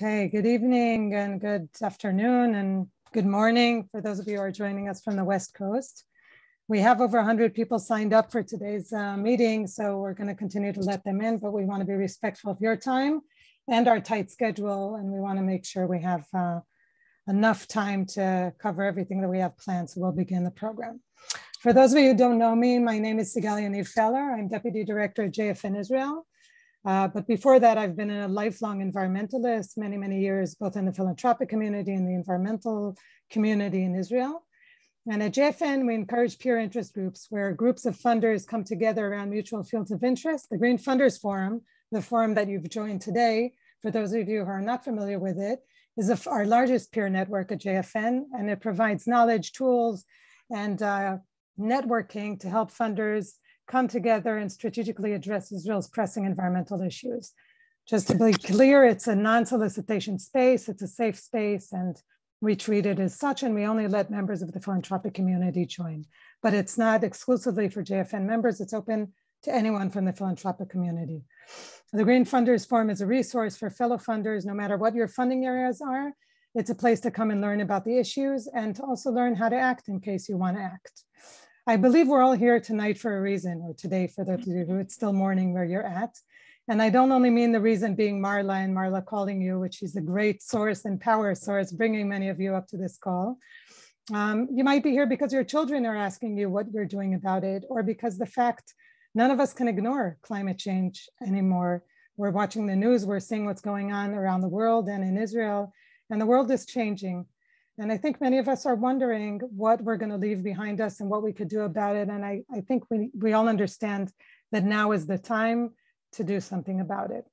Okay, good evening and good afternoon and good morning for those of you who are joining us from the West Coast. We have over 100 people signed up for today's uh, meeting, so we're going to continue to let them in, but we want to be respectful of your time and our tight schedule, and we want to make sure we have uh, enough time to cover everything that we have planned, so we'll begin the program. For those of you who don't know me, my name is Sigal Yaniv Feller. I'm Deputy Director at JFN Israel. Uh, but before that, I've been a lifelong environmentalist, many, many years, both in the philanthropic community and the environmental community in Israel. And at JFN, we encourage peer interest groups where groups of funders come together around mutual fields of interest. The Green Funders Forum, the forum that you've joined today, for those of you who are not familiar with it, is a, our largest peer network at JFN, and it provides knowledge, tools, and uh, networking to help funders come together and strategically address Israel's pressing environmental issues. Just to be clear, it's a non-solicitation space, it's a safe space, and we treat it as such, and we only let members of the philanthropic community join. But it's not exclusively for JFN members, it's open to anyone from the philanthropic community. The Green Funders Forum is a resource for fellow funders, no matter what your funding areas are. It's a place to come and learn about the issues and to also learn how to act in case you want to act. I believe we're all here tonight for a reason, or today for those of you who it's still morning where you're at. And I don't only mean the reason being Marla and Marla calling you, which is a great source and power source, bringing many of you up to this call. Um, you might be here because your children are asking you what you're doing about it, or because the fact none of us can ignore climate change anymore. We're watching the news, we're seeing what's going on around the world and in Israel, and the world is changing. And I think many of us are wondering what we're going to leave behind us and what we could do about it. And I, I think we, we all understand that now is the time to do something about it.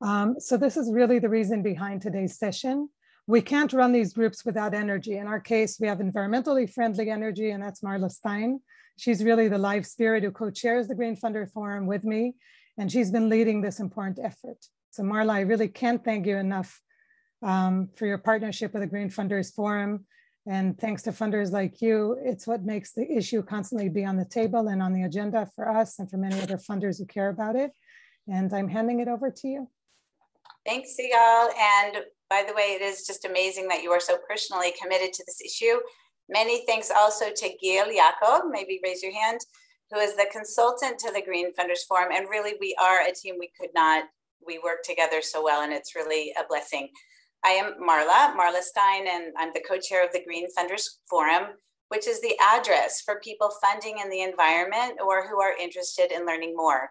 Um, so this is really the reason behind today's session. We can't run these groups without energy. In our case, we have environmentally friendly energy, and that's Marla Stein. She's really the live spirit who co-chairs the Green Funder Forum with me, and she's been leading this important effort. So Marla, I really can't thank you enough um, for your partnership with the Green Funders Forum. And thanks to funders like you, it's what makes the issue constantly be on the table and on the agenda for us and for many other funders who care about it. And I'm handing it over to you. Thanks, Sigal. And by the way, it is just amazing that you are so personally committed to this issue. Many thanks also to Gil Yaakov, maybe raise your hand, who is the consultant to the Green Funders Forum. And really, we are a team we could not, we work together so well, and it's really a blessing. I am Marla, Marla Stein, and I'm the co-chair of the Green Funders Forum, which is the address for people funding in the environment or who are interested in learning more.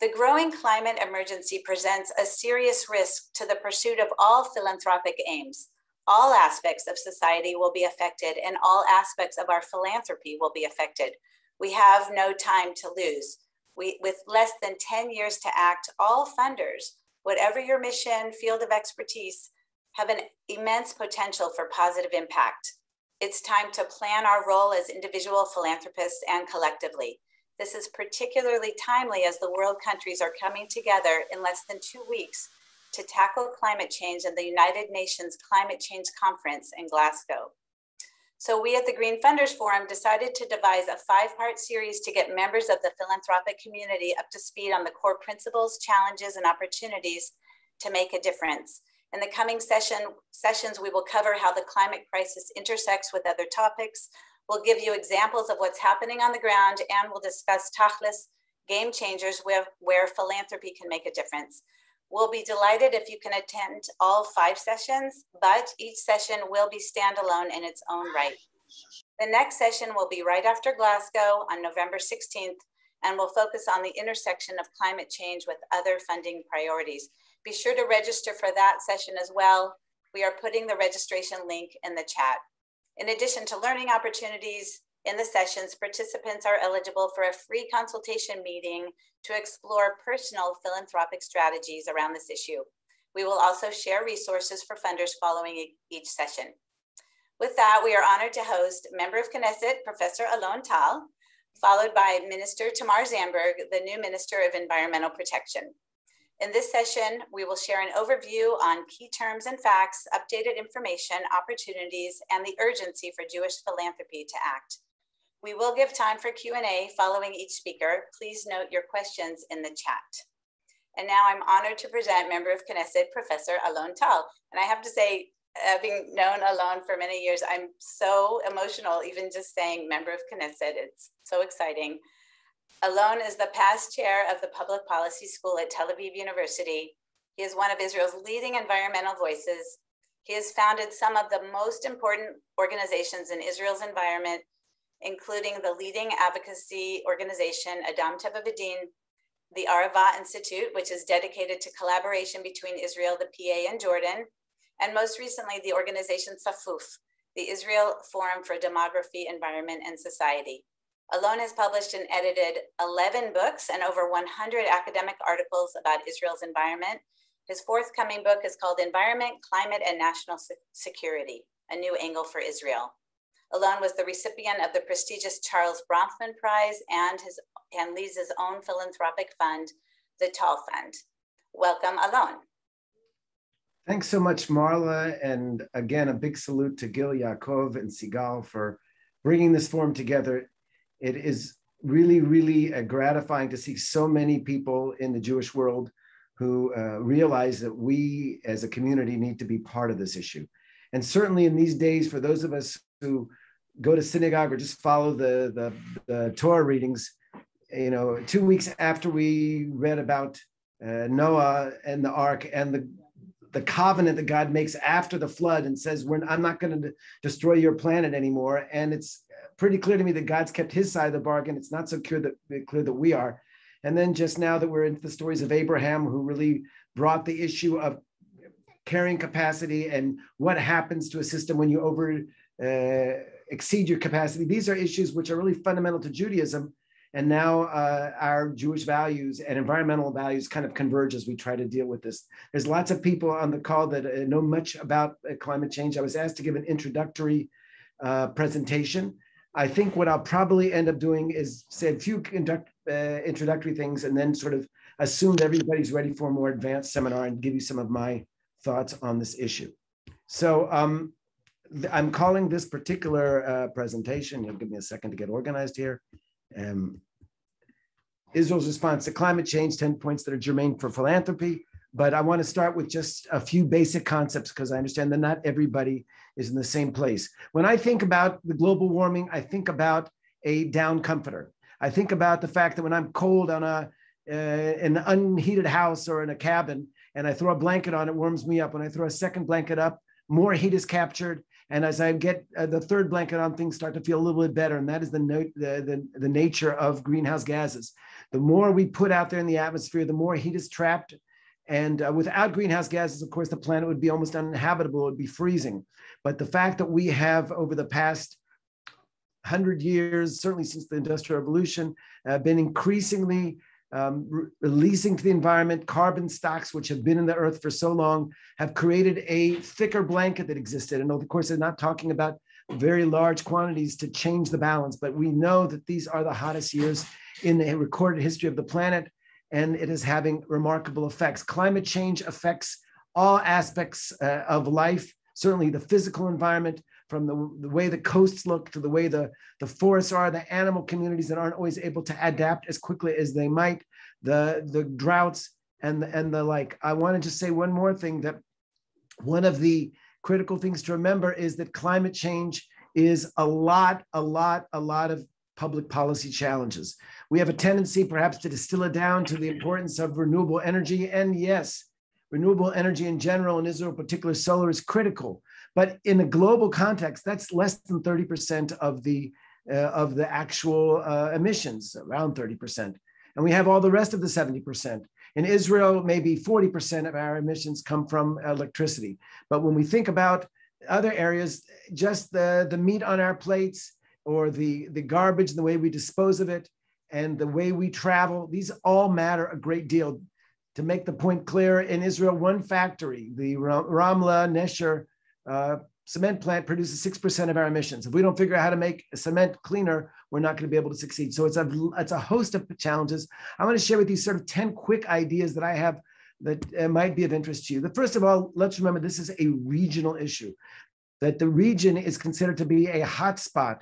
The growing climate emergency presents a serious risk to the pursuit of all philanthropic aims. All aspects of society will be affected and all aspects of our philanthropy will be affected. We have no time to lose. We, with less than 10 years to act, all funders, whatever your mission, field of expertise, have an immense potential for positive impact. It's time to plan our role as individual philanthropists and collectively. This is particularly timely as the world countries are coming together in less than two weeks to tackle climate change in the United Nations Climate Change Conference in Glasgow. So we at the Green Funders Forum decided to devise a five-part series to get members of the philanthropic community up to speed on the core principles, challenges, and opportunities to make a difference. In the coming session, sessions, we will cover how the climate crisis intersects with other topics. We'll give you examples of what's happening on the ground and we'll discuss tachlis game changers where, where philanthropy can make a difference. We'll be delighted if you can attend all five sessions, but each session will be standalone in its own right. The next session will be right after Glasgow on November 16th, and will focus on the intersection of climate change with other funding priorities. Be sure to register for that session as well. We are putting the registration link in the chat. In addition to learning opportunities in the sessions, participants are eligible for a free consultation meeting to explore personal philanthropic strategies around this issue. We will also share resources for funders following each session. With that, we are honored to host member of Knesset, Professor Alon Tal, followed by Minister Tamar Zandberg, the new Minister of Environmental Protection. In this session, we will share an overview on key terms and facts, updated information, opportunities, and the urgency for Jewish philanthropy to act. We will give time for Q&A following each speaker. Please note your questions in the chat. And now I'm honored to present member of Knesset, Professor Alon Tal. And I have to say, having known Alon for many years, I'm so emotional, even just saying member of Knesset. It's so exciting. Alon is the past chair of the Public Policy School at Tel Aviv University. He is one of Israel's leading environmental voices. He has founded some of the most important organizations in Israel's environment, including the leading advocacy organization, Adam Teva the Arava Institute, which is dedicated to collaboration between Israel, the PA, and Jordan, and most recently, the organization Tzafuf, the Israel Forum for Demography, Environment, and Society. Alon has published and edited 11 books and over 100 academic articles about Israel's environment. His forthcoming book is called Environment, Climate, and National Security, A New Angle for Israel. Alon was the recipient of the prestigious Charles Bronfman Prize and, his, and leads own philanthropic fund, the Tal Fund. Welcome, Alon. Thanks so much, Marla. And again, a big salute to Gil Yaakov and Sigal for bringing this forum together. It is really, really uh, gratifying to see so many people in the Jewish world who uh, realize that we as a community need to be part of this issue. And certainly in these days, for those of us who go to synagogue or just follow the, the, the Torah readings, you know, two weeks after we read about uh, Noah and the ark and the the covenant that God makes after the flood and says, We're, I'm not going to destroy your planet anymore. And it's pretty clear to me that God's kept his side of the bargain. It's not so clear that, clear that we are. And then just now that we're into the stories of Abraham, who really brought the issue of carrying capacity and what happens to a system when you over uh, exceed your capacity. These are issues which are really fundamental to Judaism and now uh, our Jewish values and environmental values kind of converge as we try to deal with this. There's lots of people on the call that uh, know much about uh, climate change. I was asked to give an introductory uh, presentation. I think what I'll probably end up doing is say a few conduct, uh, introductory things and then sort of assume that everybody's ready for a more advanced seminar and give you some of my thoughts on this issue. So um, I'm calling this particular uh, presentation, you'll give me a second to get organized here. Um, Israel's response to climate change, 10 points that are germane for philanthropy. But I want to start with just a few basic concepts because I understand that not everybody is in the same place. When I think about the global warming, I think about a down comforter. I think about the fact that when I'm cold on a uh, an unheated house or in a cabin and I throw a blanket on, it warms me up. When I throw a second blanket up, more heat is captured. And as I get uh, the third blanket on, things start to feel a little bit better. And that is the, no, the, the, the nature of greenhouse gases. The more we put out there in the atmosphere, the more heat is trapped. And uh, without greenhouse gases, of course, the planet would be almost uninhabitable, it would be freezing. But the fact that we have, over the past 100 years, certainly since the Industrial Revolution, uh, been increasingly um, re- releasing to the environment carbon stocks, which have been in the earth for so long, have created a thicker blanket that existed. And of course, they're not talking about very large quantities to change the balance, but we know that these are the hottest years in the recorded history of the planet, and it is having remarkable effects. Climate change affects all aspects uh, of life, certainly the physical environment, from the, the way the coasts look to the way the, the forests are, the animal communities that aren't always able to adapt as quickly as they might, the, the droughts and, and the like. I wanted to say one more thing that one of the critical things to remember is that climate change is a lot, a lot, a lot of public policy challenges. We have a tendency perhaps to distill it down to the importance of renewable energy. And yes, renewable energy in general, in Israel, particular solar, is critical. But in a global context, that's less than 30% of the, uh, of the actual uh, emissions, around 30%. And we have all the rest of the 70%. In Israel, maybe 40% of our emissions come from electricity. But when we think about other areas, just the, the meat on our plates or the, the garbage and the way we dispose of it, and the way we travel, these all matter a great deal. To make the point clear, in Israel, one factory, the Ramla Nesher uh, cement plant, produces 6% of our emissions. If we don't figure out how to make cement cleaner, we're not going to be able to succeed. So it's a, it's a host of challenges. I want to share with you sort of 10 quick ideas that I have that uh, might be of interest to you. The first of all, let's remember this is a regional issue, that the region is considered to be a hotspot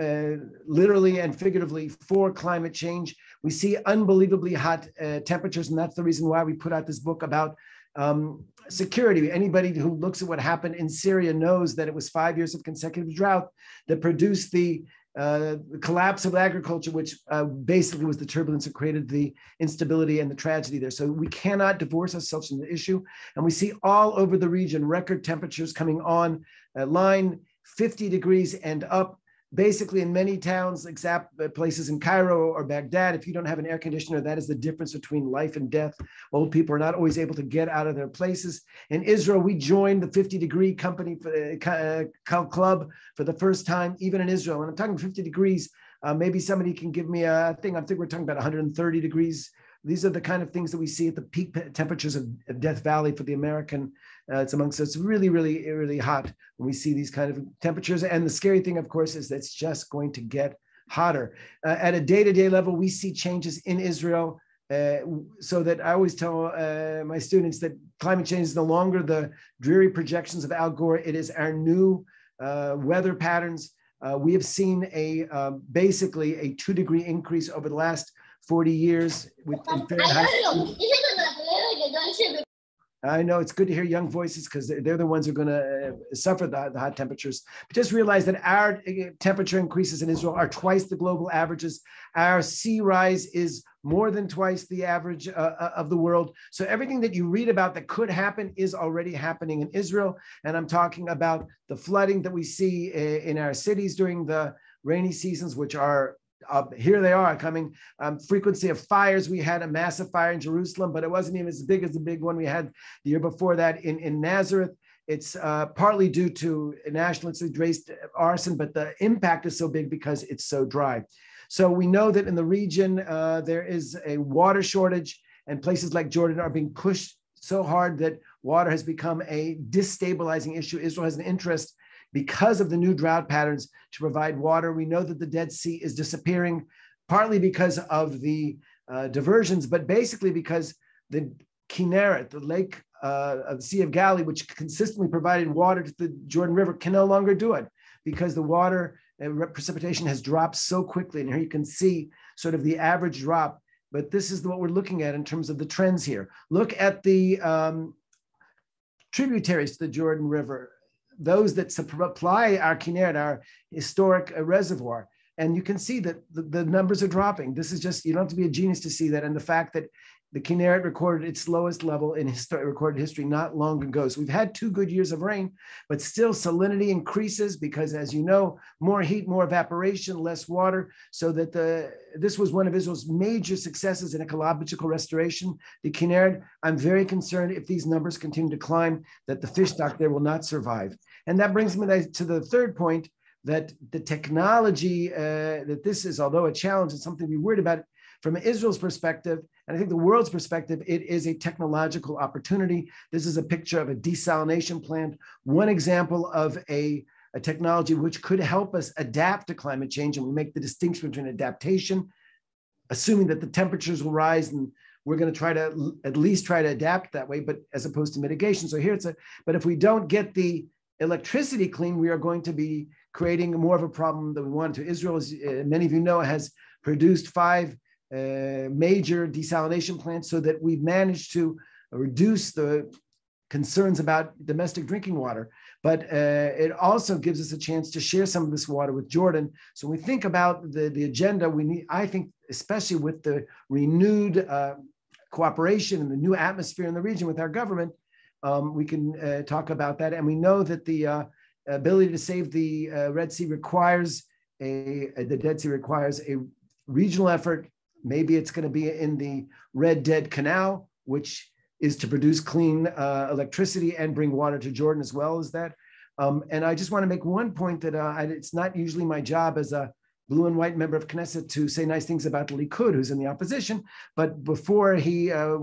uh, literally and figuratively for climate change. We see unbelievably hot uh, temperatures, and that's the reason why we put out this book about um, security. Anybody who looks at what happened in Syria knows that it was five years of consecutive drought that produced the uh, collapse of agriculture, which uh, basically was the turbulence that created the instability and the tragedy there. So we cannot divorce ourselves from the issue. And we see all over the region record temperatures coming on uh, line 50 degrees and up basically in many towns, except uh, places in Cairo or Baghdad, if you don't have an air conditioner, that is the difference between life and death. Old people are not always able to get out of their places. In Israel, we joined the 50 degree company for, uh club for the first time, even in Israel. And I'm talking 50 degrees. Uh, maybe somebody can give me a thing. I think we're talking about 130 degrees these are the kind of things that we see at the peak temperatures of, Death Valley for the American. Uh, it's amongst us really, really, really hot when we see these kind of temperatures. And the scary thing, of course, is that it's just going to get hotter. Uh, at a day-to-day level, we see changes in Israel. Uh, so that I always tell uh, my students that climate change is no longer the dreary projections of Al Gore. It is our new uh, weather patterns. Uh, we have seen a um, basically a two degree increase over the last 40 years with I know it's good to hear young voices because they're, they're, the ones who are going to uh, suffer the, the, hot temperatures. But just realize that our uh, temperature increases in Israel are twice the global averages. Our sea rise is more than twice the average uh, uh of the world. So everything that you read about that could happen is already happening in Israel. And I'm talking about the flooding that we see in our cities during the rainy seasons, which are uh, here they are coming. Um, frequency of fires. We had a massive fire in Jerusalem, but it wasn't even as big as the big one we had the year before that in, in Nazareth. It's uh, partly due to nationalistically based arson, but the impact is so big because it's so dry. So we know that in the region, uh, there is a water shortage, and places like Jordan are being pushed so hard that water has become a destabilizing issue. Israel has an interest because of the new drought patterns to provide water. We know that the Dead Sea is disappearing, partly because of the uh, diversions, but basically because the Kinneret, the lake uh, of the Sea of Galilee, which consistently provided water to the Jordan River, can no longer do it because the water uh, precipitation has dropped so quickly. And here you can see sort of the average drop. But this is what we're looking at in terms of the trends here. Look at the um, tributaries to the Jordan River those that supply our Kinneret, our historic uh, reservoir. And you can see that the, the, numbers are dropping. This is just, you don't have to be a genius to see that. And the fact that the Kinneret recorded its lowest level in history, recorded history not long ago. So we've had two good years of rain, but still salinity increases because, as you know, more heat, more evaporation, less water. So that the this was one of Israel's major successes in ecological restoration. The Kinneret. I'm very concerned if these numbers continue to climb, that the fish stock there will not survive. And that brings me to the third point that the technology uh, that this is, although a challenge, it's something to be worried about from Israel's perspective, and I think the world's perspective, it is a technological opportunity. This is a picture of a desalination plant, one example of a, a technology which could help us adapt to climate change. And we make the distinction between adaptation, assuming that the temperatures will rise and we're going to try to at least try to adapt that way, but as opposed to mitigation. So here it's a, but if we don't get the electricity clean, we are going to be creating more of a problem than we want to. Israel, as uh, many of you know, has produced five uh, major desalination plants so that we've managed to reduce the concerns about domestic drinking water. But uh, it also gives us a chance to share some of this water with Jordan. So when we think about the, the agenda, we need, I think, especially with the renewed uh, cooperation and the new atmosphere in the region with our government, um, we can uh, talk about that. And we know that the uh, ability to save the uh, Red Sea requires a, the Dead Sea requires a regional effort Maybe it's going to be in the Red Dead Canal, which is to produce clean uh, electricity and bring water to Jordan as well as that. Um, and I just want to make one point that uh, it's not usually my job as a blue and white member of Knesset to say nice things about Likud, who's in the opposition. But before he uh,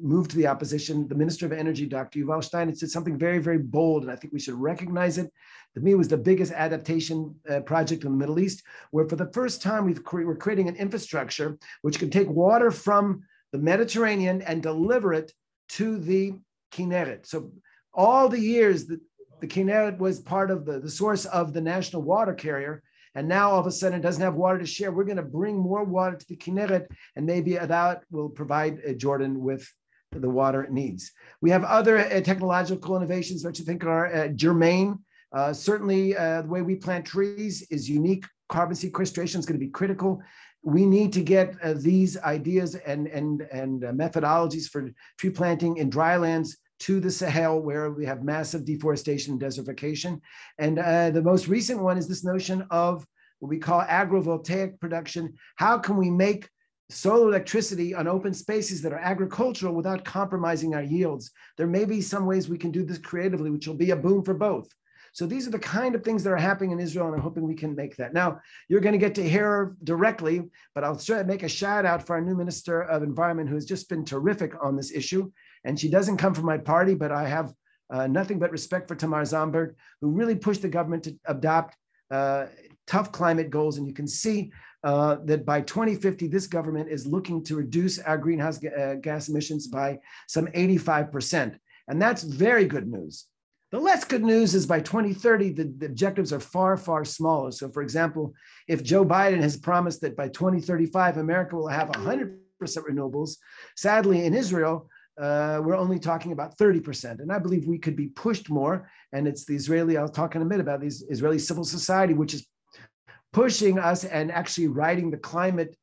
moved to the opposition, the Minister of Energy, Dr. Yuval Steinitz, did something very, very bold, and I think we should recognize it. To me, it was the biggest adaptation uh, project in the Middle East, where for the first time we cre- we're creating an infrastructure which can take water from the Mediterranean and deliver it to the Kinneret. So all the years that the Kinneret was part of the, the source of the national water carrier, and now all of a sudden it doesn't have water to share. We're going to bring more water to the Kinneret, and maybe that will provide uh, Jordan with the water it needs. We have other uh, technological innovations which you think are uh, germane. Uh, certainly, uh, the way we plant trees is unique. Carbon sequestration is going to be critical. We need to get uh, these ideas and, and, and methodologies for tree planting in dry lands to the Sahel, where we have massive deforestation and desertification. And uh, the most recent one is this notion of what we call agrovoltaic production. How can we make solar electricity on open spaces that are agricultural without compromising our yields? There may be some ways we can do this creatively, which will be a boom for both. So these are the kind of things that are happening in Israel, and I'm hoping we can make that. Now, you're going to get to hear directly, but I'll make a shout out for our new Minister of Environment, who has just been terrific on this issue. And she doesn't come from my party, but I have uh, nothing but respect for Tamar Zandberg, who really pushed the government to adopt uh, tough climate goals. And you can see uh, that by 2050, this government is looking to reduce our greenhouse uh, gas emissions by some 85%. And that's very good news. The less good news is by 2030, the, the, objectives are far, far smaller. So, for example, if Joe Biden has promised that by 2035, America will have 100% renewables, sadly, in Israel, uh, we're only talking about 30%. And I believe we could be pushed more. And it's the Israeli, I'll talk in a minute about these Israeli civil society, which is pushing us and actually writing the climate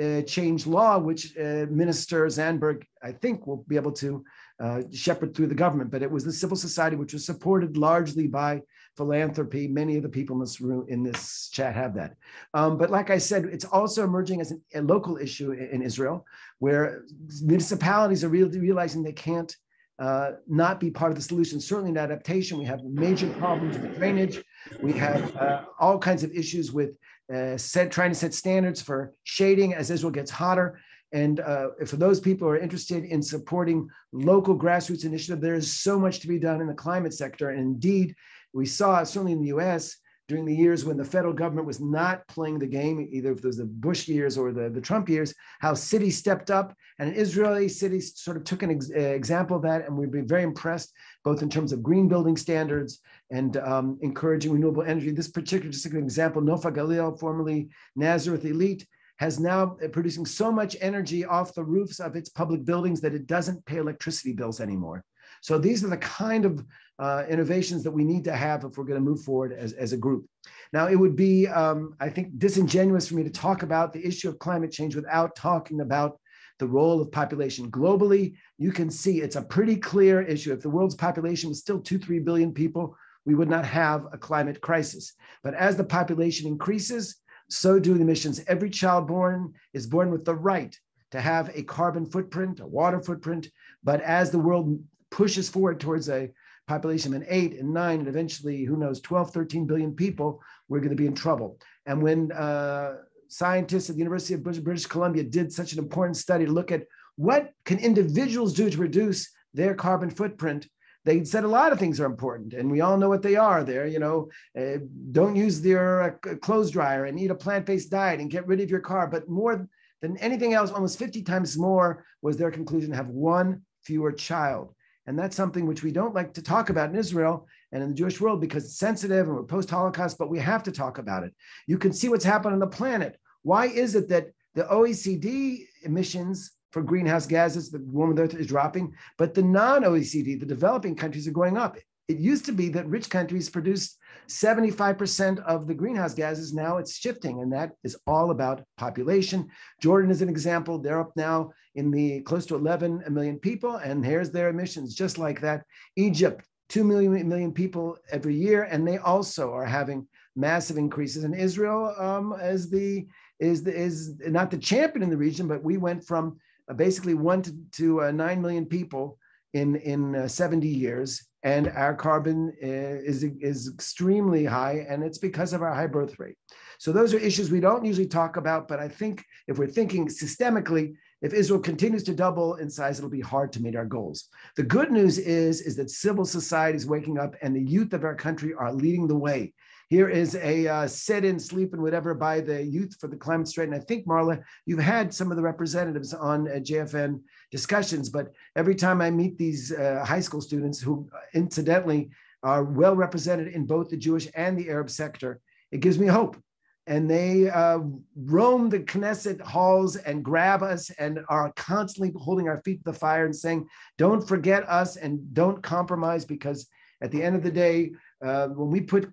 uh, change law, which uh, Minister Zandberg, I think, will be able to uh, shepherd through the government. But it was the civil society, which was supported largely by philanthropy. Many of the people in this room, in this chat, have that. Um, but like I said, it's also emerging as an, a local issue in, in, Israel, where municipalities are really realizing they can't uh, not be part of the solution. Certainly in adaptation, we have major problems with drainage. We have uh, all kinds of issues with uh, set, trying to set standards for shading as Israel gets hotter. And uh, for those people who are interested in supporting local grassroots initiative, there is so much to be done in the climate sector. And indeed, we saw certainly in the US during the years when the federal government was not playing the game, either if it was the Bush years or the, the Trump years, how cities stepped up and an Israeli cities sort of took an ex- uh, example of that. And we've been very impressed, both in terms of green building standards and um, encouraging renewable energy. This particular, just an example, Nof HaGalil, formerly Nazareth Illit, has now uh, producing so much energy off the roofs of its public buildings that it doesn't pay electricity bills anymore. So these are the kind of uh, innovations that we need to have if we're going to move forward as, as a group. Now, it would be, um, I think, disingenuous for me to talk about the issue of climate change without talking about the role of population globally. You can see it's a pretty clear issue. If the world's population was still two, three billion people, we would not have a climate crisis. But as the population increases, so do the emissions. Every child born is born with the right to have a carbon footprint, a water footprint. But as the world pushes forward towards a population of an eight and nine, and eventually, who knows, 12, 13 billion people, we're going to be in trouble. And when uh, scientists at the University of British Columbia did such an important study to look at what can individuals do to reduce their carbon footprint, they said a lot of things are important, and we all know what they are. There, you know, uh, don't use your uh, clothes dryer and eat a plant-based diet and get rid of your car. But more than anything else, almost 50 times more was their conclusion: have one fewer child. And that's something which we don't like to talk about in Israel and in the Jewish world because it's sensitive and we're post Holocaust, but we have to talk about it. You can see what's happened on the planet. Why is it that the OECD emissions for greenhouse gases, the warming Earth is dropping, but the non OECD, the developing countries, are going up? It used to be that rich countries produced 75% of the greenhouse gases. Now it's shifting, and that is all about population. Jordan is an example. They're up now in the close to 11 million people, and here's their emissions, just like that. Egypt, 2 million, million people every year, and they also are having massive increases. And Israel um, is the is the, is not the champion in the region, but we went from uh, basically one to, to uh, nine million people in in uh, 70 years and our carbon uh, is, is extremely high, and it's because of our high birth rate. So those are issues we don't usually talk about, but I think if we're thinking systemically, if Israel continues to double in size, it'll be hard to meet our goals. The good news is, is that civil society is waking up and the youth of our country are leading the way. Here is a uh, sit in, sleep, and whatever by the Youth for the Climate Straight. And I think, Marla, you've had some of the representatives on uh, JFN discussions, but every time I meet these uh, high school students who, incidentally, are well represented in both the Jewish and the Arab sector, it gives me hope and they uh, roam the Knesset halls and grab us and are constantly holding our feet to the fire and saying, don't forget us and don't compromise because at the end of the day, uh, when we put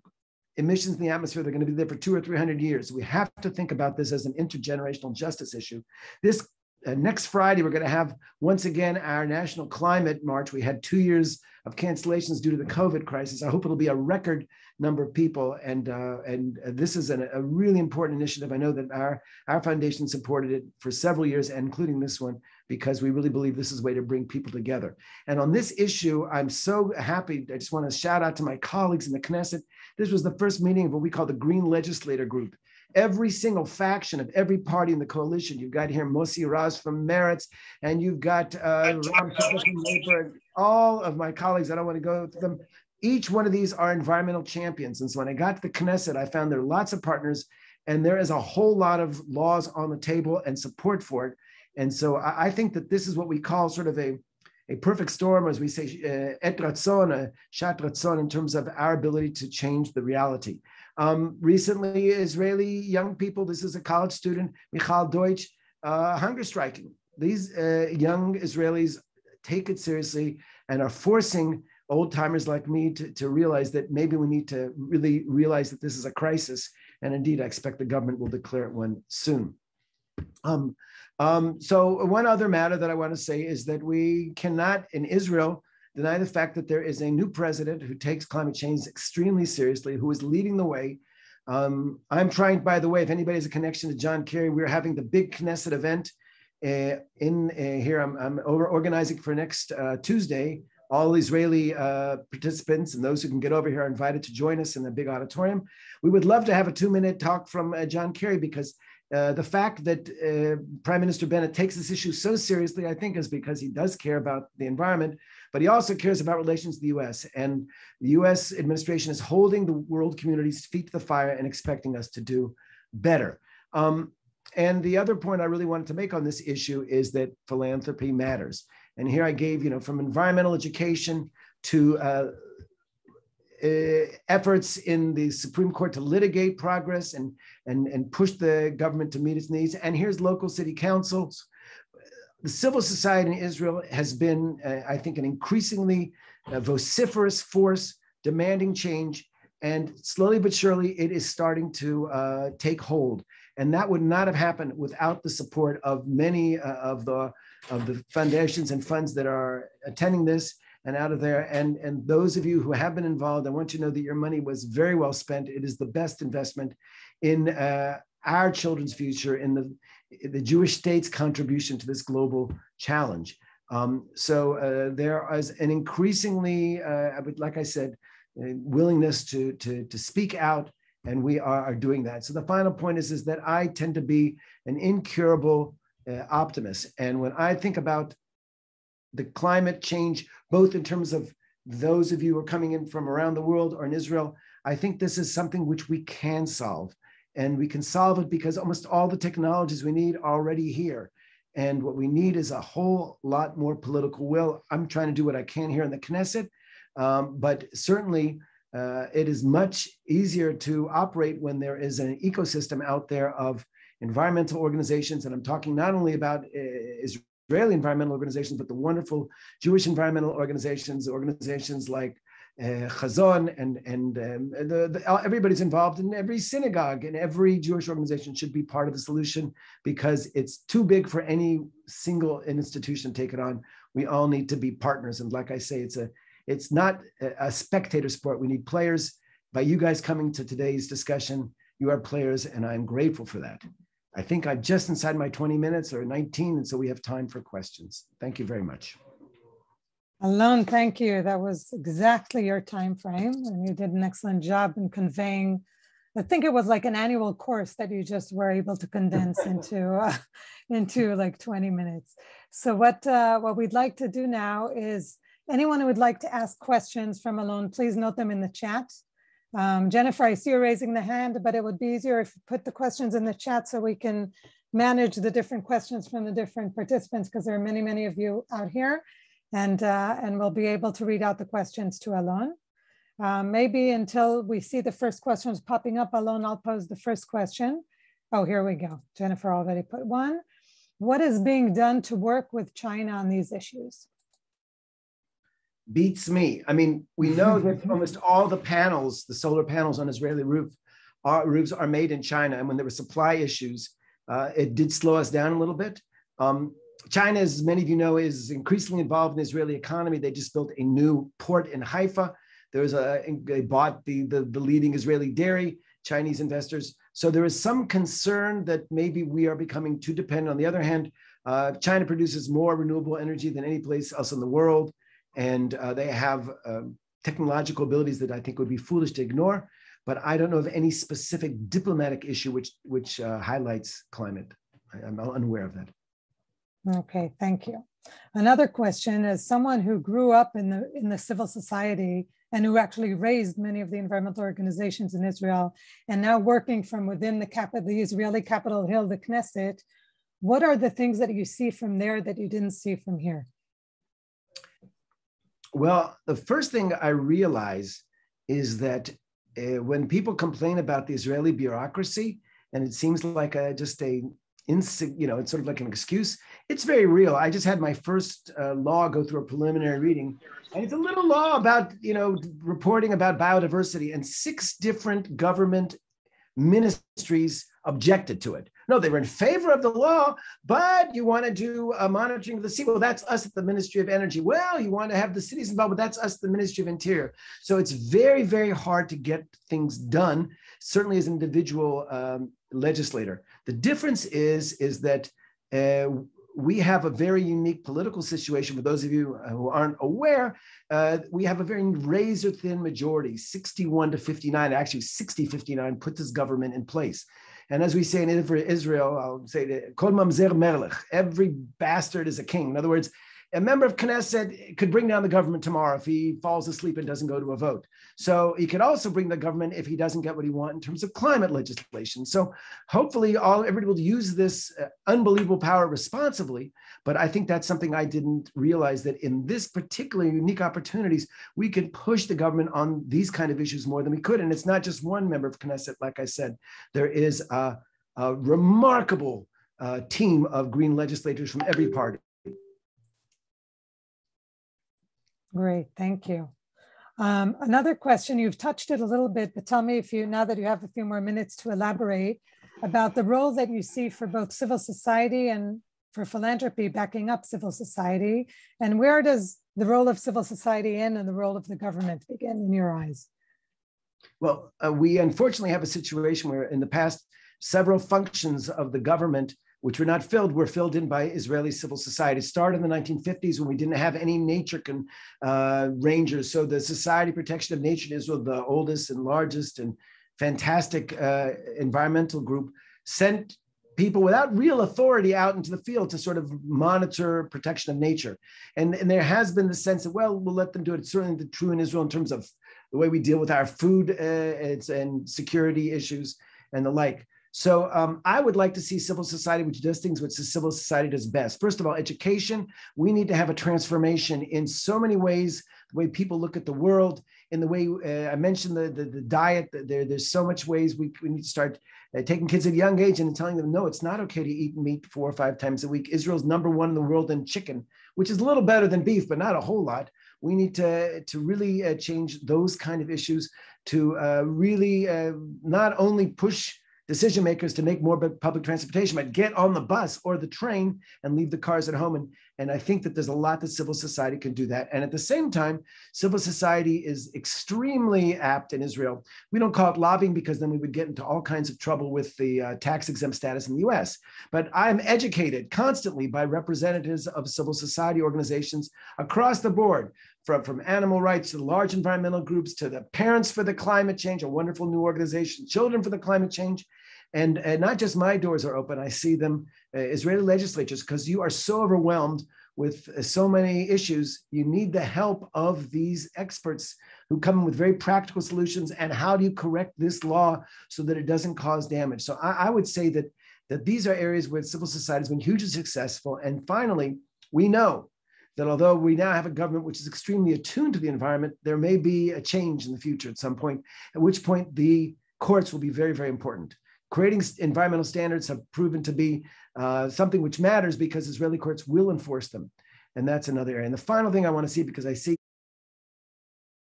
emissions in the atmosphere, they're going to be there for two or 300 years. We have to think about this as an intergenerational justice issue. This uh, next Friday, we're going to have once again our national climate march. We had two years of cancellations due to the COVID crisis. I hope it'll be a record number of people, and uh, and this is an, a really important initiative. I know that our our foundation supported it for several years, including this one, because we really believe this is a way to bring people together. And on this issue, I'm so happy. I just want to shout out to my colleagues in the Knesset. This was the first meeting of what we call the Green Legislator Group every single faction of every party in the coalition. You've got here Mossi Raz from Meretz, and you've got uh, Ram from Labor, all of my colleagues. I don't want to go through them. Each one of these are environmental champions. And so when I got to the Knesset, I found there are lots of partners, and there is a whole lot of laws on the table and support for it. And so I, I think that this is what we call sort of a a perfect storm, as we say, uh, et ratzon, a shat in terms of our ability to change the reality. Um, recently, Israeli young people, this is a college student, Michal Deutsch, uh, hunger striking. These uh, young Israelis take it seriously and are forcing old timers like me to, to realize that maybe we need to really realize that this is a crisis. And indeed, I expect the government will declare it one soon. Um, um, so one other matter that I want to say is that we cannot in Israel deny the fact that there is a new president who takes climate change extremely seriously, who is leading the way. Um, I'm trying, by the way, if anybody has a connection to John Kerry, we're having the big Knesset event uh, in uh, here. I'm, I'm organizing for next uh, Tuesday. All Israeli uh, participants and those who can get over here are invited to join us in the big auditorium. We would love to have a two minute talk from uh, John Kerry because uh, the fact that uh, Prime Minister Bennett takes this issue so seriously, I think, is because he does care about the environment, but he also cares about relations to the US. And the US administration is holding the world community's feet to the fire and expecting us to do better. Um, and the other point I really wanted to make on this issue is that philanthropy matters. And here I gave, you know, from environmental education to uh, efforts in the Supreme Court to litigate progress and, and, and push the government to meet its needs. And here's local city councils. The civil society in Israel has been, uh, I think, an increasingly uh, vociferous force demanding change. And slowly but surely, it is starting to uh, take hold. And that would not have happened without the support of many uh, of the of the foundations and funds that are attending this and out of there. And, and those of you who have been involved, I want you to know that your money was very well spent. It is the best investment in uh, our children's future, in the, the Jewish state's contribution to this global challenge. Um, so uh, there is an increasingly, uh, I would, like I said, willingness to, to, to speak out, and we are, are, doing that. So the final point is, is that I tend to be an incurable uh, optimist. And when I think about the climate change, both in terms of those of you who are coming in from around the world or in Israel, I think this is something which we can solve. And we can solve it because almost all the technologies we need are already here. And what we need is a whole lot more political will. I'm trying to do what I can here in the Knesset, um, but certainly uh, it is much easier to operate when there is an ecosystem out there of environmental organizations. And I'm talking not only about uh, Israeli environmental organizations, but the wonderful Jewish environmental organizations, organizations like uh, Hazon, and and um, the, the, everybody's involved in every synagogue and every Jewish organization should be part of the solution because it's too big for any single institution to take it on. We all need to be partners, and like I say, it's a it's not a spectator sport. We need players. By you guys coming to today's discussion, you are players, and I'm grateful for that. I think I'm just inside my 20 minutes or 19, and so we have time for questions. Thank you very much. Alon, thank you. That was exactly your time frame, and you did an excellent job in conveying. I think it was like an annual course that you just were able to condense into uh, into like 20 minutes. So what uh, what we'd like to do now is anyone who would like to ask questions from Alon, please note them in the chat. Um, Jennifer, I see you raising the hand, but it would be easier if you put the questions in the chat so we can manage the different questions from the different participants because there are many, many of you out here and, uh, and we'll be able to read out the questions to Alon. Uh, maybe until we see the first questions popping up, Alon, I'll pose the first question. Oh, here we go. Jennifer already put one. What is being done to work with China on these issues? Beats me. I mean, we know that almost all the panels, the solar panels on Israeli roof, are, roofs are made in China. And when there were supply issues, uh, it did slow us down a little bit. Um, China, as many of you know, is increasingly involved in the Israeli economy. They just built a new port in Haifa. There was a they bought the, the, the leading Israeli dairy, Chinese investors. So there is some concern that maybe we are becoming too dependent. On the other hand, uh, China produces more renewable energy than any place else in the world, and uh, they have um, technological abilities that I think would be foolish to ignore. But I don't know of any specific diplomatic issue which which uh, highlights climate. I, I'm unaware of that. Okay, thank you. Another question is someone who grew up in the in the civil society and who actually raised many of the environmental organizations in Israel and now working from within the cap the Israeli Capitol Hill, the Knesset, what are the things that you see from there that you didn't see from here? Well, the first thing I realize is that uh, when people complain about the Israeli bureaucracy, and it seems like a, just a you know, it's sort of like an excuse. It's very real. I just had my first uh, law go through a preliminary reading, and it's a little law about, you know, reporting about biodiversity, and six different government ministries objected to it. No, they were in favor of the law, but you want to do a monitoring of the sea. Well, that's us at the Ministry of Energy. Well, you want to have the cities involved, but that's us, at the Ministry of Interior. So it's very, very hard to get things done, certainly as an individual um, legislator. The difference is, is that uh, we have a very unique political situation. For those of you who aren't aware, uh, we have a very razor thin majority, 61 to 59, actually 60 59 put this government in place. And as we say in Israel, I'll say Kol Mamzer Melech, every bastard is a king. In other words, a member of Knesset could bring down the government tomorrow if he falls asleep and doesn't go to a vote. So he could also bring the government if he doesn't get what he wants in terms of climate legislation. So hopefully, all everybody will use this uh, unbelievable power responsibly. But I think that's something I didn't realize that in this particular unique opportunities, we could push the government on these kind of issues more than we could. And it's not just one member of Knesset, like I said, there is a, a remarkable uh, team of Green legislators from every party. Great, thank you. Um, another question, you've touched it a little bit, but tell me if you, now that you have a few more minutes to elaborate about the role that you see for both civil society and for philanthropy backing up civil society, and where does the role of civil society end and the role of the government begin in your eyes? Well, uh, we unfortunately have a situation where in the past, several functions of the government which were not filled, were filled in by Israeli civil society. It started in the 1950s when we didn't have any nature con, uh, rangers. So the Society Protection of Nature in Israel, the oldest and largest and fantastic uh, environmental group, sent people without real authority out into the field to sort of monitor protection of nature. And, and there has been the sense that, well, we'll let them do it. It's certainly true in Israel in terms of the way we deal with our food uh, and security issues and the like. So um, I would like to see civil society, which does things which the civil society does best. First of all, education. We need to have a transformation in so many ways. The way people look at the world, in the way uh, I mentioned the, the, the diet. There, there's so much ways we, we need to start uh, taking kids at a young age and telling them, no, it's not okay to eat meat four or five times a week. Israel's number one in the world in chicken, which is a little better than beef, but not a whole lot. We need to, to really uh, change those kind of issues to uh, really uh, not only push decision makers to make more public transportation, but get on the bus or the train and leave the cars at home. And, and I think that there's a lot that civil society can do that. And at the same time, civil society is extremely apt in Israel. We don't call it lobbying because then we would get into all kinds of trouble with the uh, tax exempt status in the US. But I'm educated constantly by representatives of civil society organizations across the board from, from animal rights to large environmental groups to the Parents for the Climate Change, a wonderful new organization, Children for the Climate Change, and, and not just my doors are open, I see them, uh, Israeli legislatures, because you are so overwhelmed with uh, so many issues. You need the help of these experts who come with very practical solutions. And how do you correct this law so that it doesn't cause damage? So I, I would say that, that these are areas where civil society has been hugely successful. And finally, we know that although we now have a government which is extremely attuned to the environment, there may be a change in the future at some point, at which point the courts will be very, very important. Creating environmental standards have proven to be uh, something which matters because Israeli courts will enforce them. And that's another area. And the final thing I want to see, because I see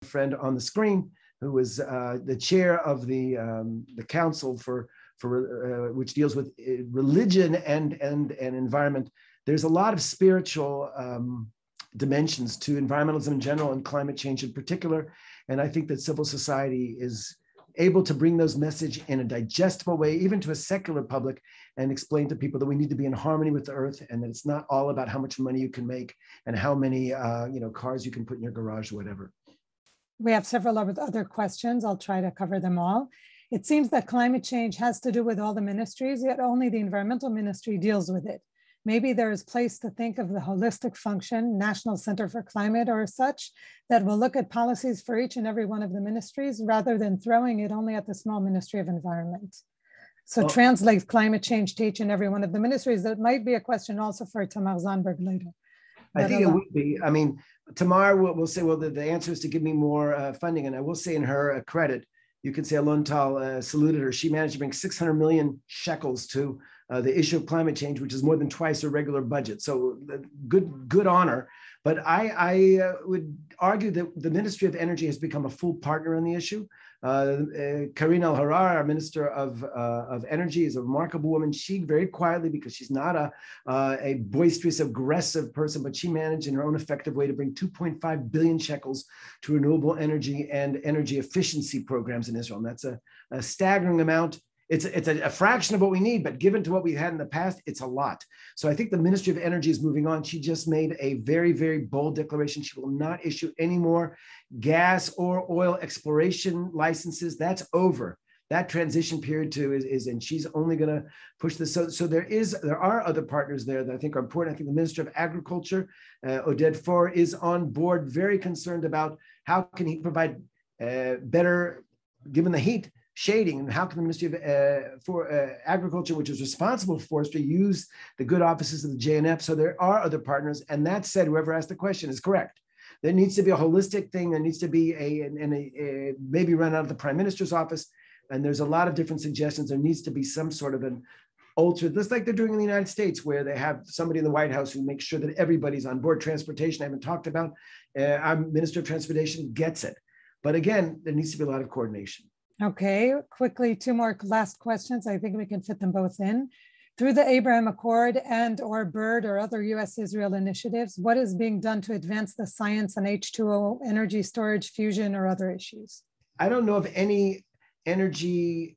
a friend on the screen who is uh, the chair of the, um, the council for, for uh, which deals with uh, religion and, and, and environment. There's a lot of spiritual um, dimensions to environmentalism in general and climate change in particular. And I think that civil society is able to bring those message in a digestible way, even to a secular public, and explain to people that we need to be in harmony with the earth and that it's not all about how much money you can make and how many uh, you know cars you can put in your garage or whatever. We have several other questions. I'll try to cover them all. It seems that climate change has to do with all the ministries, yet only the environmental ministry deals with it. Maybe there is place to think of the holistic function, National Center for Climate or such, that will look at policies for each and every one of the ministries rather than throwing it only at the small Ministry of Environment. So well, translate climate change to each and every one of the ministries. That might be a question also for Tamar Zandberg later. I think it would be. I mean, Tamar will, will say, well, the, the answer is to give me more uh, funding. And I will say in her uh, credit, you can say Alon Tal uh, saluted her. She managed to bring 600 million shekels to uh, the issue of climate change, which is more than twice her regular budget. So uh, good, good honor. But I, I uh, would argue that the Ministry of Energy has become a full partner in the issue. Uh, uh, Karine Elharrar, our Minister of, uh, of Energy, is a remarkable woman. She very quietly, because she's not a, a boisterous, aggressive person, but she managed in her own effective way to bring 2.5 billion shekels to renewable energy and energy efficiency programs in Israel. And that's a, a staggering amount it's it's a, a, fraction of what we need, but given to what we've had in the past, it's a lot. So I think the Ministry of Energy is moving on. She just made a very very bold declaration. She will not issue any more gas or oil exploration licenses. That's over. That transition period too is, is and she's only going to push this. So so there is there are other partners there that I think are important. I think the Minister of Agriculture, uh, Oded Forer, is on board, very concerned about how can he provide uh, better given the heat shading and how can the Ministry of uh, for uh, Agriculture, which is responsible for forestry, use the good offices of the JNF? So there are other partners. And that said, whoever asked the question is correct. There needs to be a holistic thing. There needs to be a, and a, a, maybe run out of the prime minister's office. And there's a lot of different suggestions. There needs to be some sort of an altered, just like they're doing in the United States, where they have somebody in the White House who makes sure that everybody's on board. Transportation, I haven't talked about. Uh, our Minister of Transportation gets it. But again, there needs to be a lot of coordination. Okay, quickly, two more last questions. I think we can fit them both in. Through the Abraham Accord and or BIRD or other US-Israel initiatives, what is being done to advance the science on H2O energy storage, fusion, or other issues? I don't know of any energy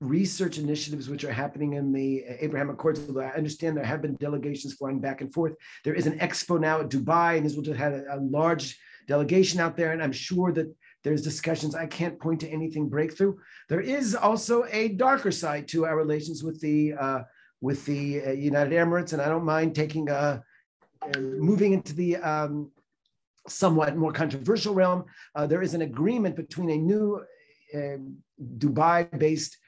research initiatives which are happening in the Abraham Accords. I understand there have been delegations flying back and forth. There is an expo now at Dubai, and Israel had a, a large delegation out there, and I'm sure that there's discussions. I can't point to anything breakthrough. There is also a darker side to our relations with the uh, with the uh, United Emirates, and I don't mind taking a uh, moving into the um, somewhat more controversial realm. Uh, there is an agreement between a new Dubai-based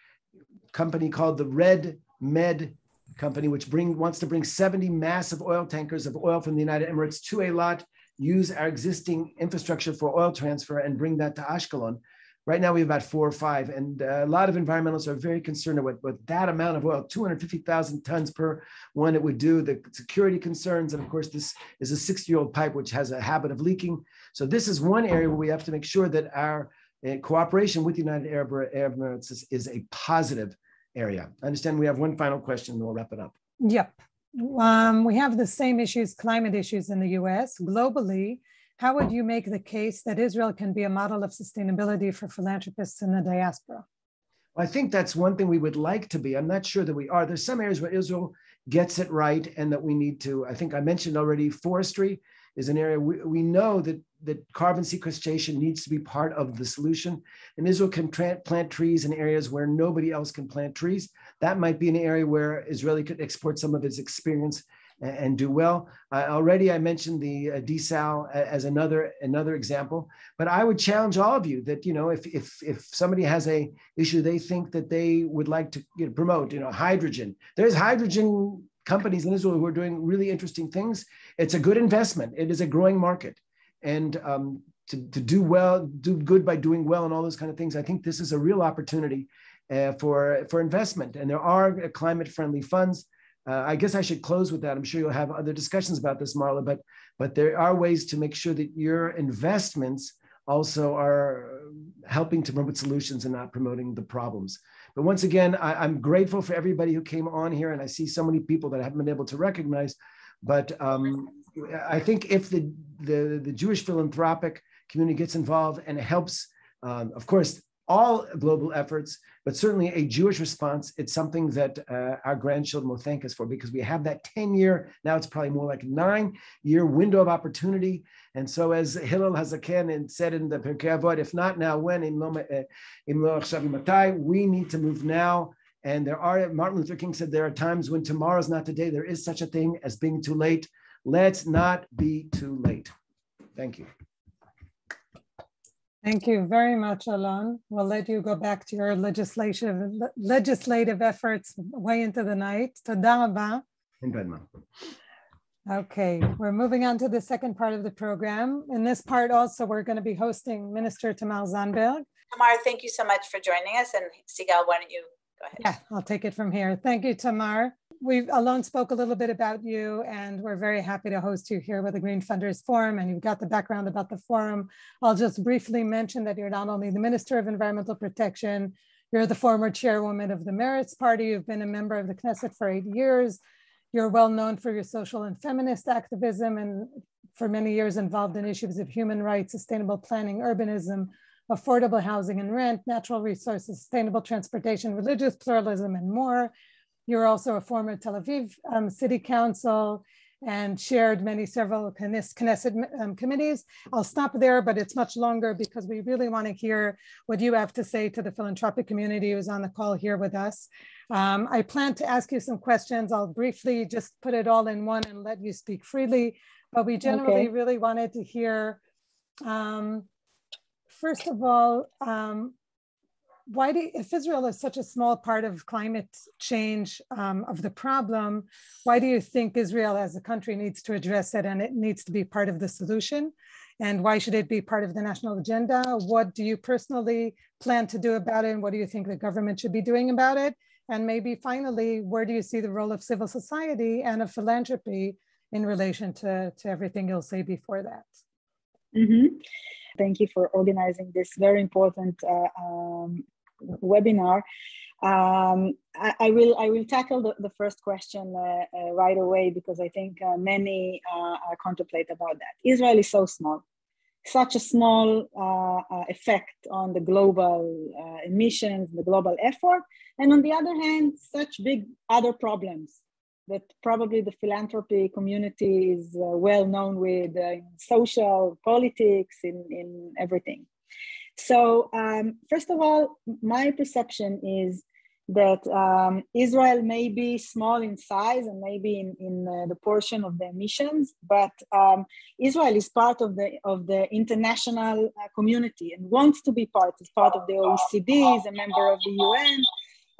company called the Red Med company, which bring wants to bring 70 massive oil tankers of oil from the United Emirates to Eilat use our existing infrastructure for oil transfer and bring that to Ashkelon. Right now, we have about four or five, and uh, a lot of environmentalists are very concerned with, with that amount of oil 250,000 tons per one it would do, the security concerns. And of course, this is a 60 year old pipe which has a habit of leaking. So, this is one area where we have to make sure that our uh, cooperation with the United Arab, Emirates is, is a positive area. I understand we have one final question, and we'll wrap it up. Yep um, we have the same issues, climate issues in the US. Globally, how would you make the case that Israel can be a model of sustainability for philanthropists in the diaspora? I think that's one thing we would like to be. I'm not sure that we are. There's some areas where Israel gets it right and that we need to. I think I mentioned already forestry is an area we, we know that, that carbon sequestration needs to be part of the solution. And Israel can plant trees in areas where nobody else can plant trees. That might be an area where Israeli could export some of its experience and, and do well. Uh, already, I mentioned the uh, desal as another another example. But I would challenge all of you that you know if if if somebody has a issue they think that they would like to you know, promote, you know, hydrogen. There's hydrogen companies in Israel who are doing really interesting things. It's a good investment. It is a growing market. And um, to, to do well, do good by doing well and all those kind of things, I think this is a real opportunity uh, for, for investment. And there are climate friendly funds. Uh, I guess I should close with that. I'm sure you'll have other discussions about this, Marla, but, but there are ways to make sure that your investments also are helping to promote solutions and not promoting the problems. But once again, I, am grateful for everybody who came on here, and I see so many people that I haven't been able to recognize. But um, I think if the, the, the Jewish philanthropic community gets involved and helps, um, of course, all global efforts, but certainly a Jewish response. It's something that uh, our grandchildren will thank us for because we have that 10 year, now it's probably more like nine year window of opportunity. And so, as Hillel Hazaken said in the Pirkei Avot, if not now, when? Uh, we need to move now. And there are, Martin Luther King said, there are times when tomorrow's not today. There is such a thing as being too late. Let's not be too late. Thank you. Thank you very much, Alon. We'll let you go back to your legislative legislative efforts way into the night. Toda Okay, we're moving on to the second part of the program. In this part also, we're going to be hosting Minister Tamar Zandberg. Tamar, thank you so much for joining us. And Sigal, why don't you go ahead? Yeah, I'll take it from here. Thank you, Tamar we Alon spoke a little bit about you, and we're very happy to host you here with the Green Funders Forum. And you've got the background about the forum. I'll just briefly mention that you're not only the Minister of Environmental Protection, you're the former chairwoman of the Meretz Party. You've been a member of the Knesset for eight years. You're well known for your social and feminist activism, and for many years involved in issues of human rights, sustainable planning, urbanism, affordable housing and rent, natural resources, sustainable transportation, religious pluralism, and more. You're also a former Tel Aviv um, City Council and shared many several Knesset um, committees. I'll stop there, but it's much longer because we really want to hear what you have to say to the philanthropic community who's on the call here with us. Um, I plan to ask you some questions. I'll briefly just put it all in one and let you speak freely, but we generally okay. really wanted to hear, um, first of all, um, why do if Israel is such a small part of climate change um, of the problem, why do you think Israel as a country needs to address it and it needs to be part of the solution? And why should it be part of the national agenda? What do you personally plan to do about it? And what do you think the government should be doing about it? And maybe finally, where do you see the role of civil society and of philanthropy in relation to, to everything you'll say before that? Mm-hmm. Thank you for organizing this very important uh, um, webinar. Um, I, I, will I will tackle the, the first question uh, uh, right away because I think uh, many uh, contemplate about that. Israel is so small, such a small uh, uh, effect on the global emissions, the global effort, and on the other hand, such big other problems that probably the philanthropy community is well known with in social politics in, in everything. So, um, first of all, my perception is that um, Israel may be small in size and maybe in, in uh, the portion of the emissions, but um, Israel is part of the of the international uh, community and wants to be part. Is part of the OECD, is a member of the UN,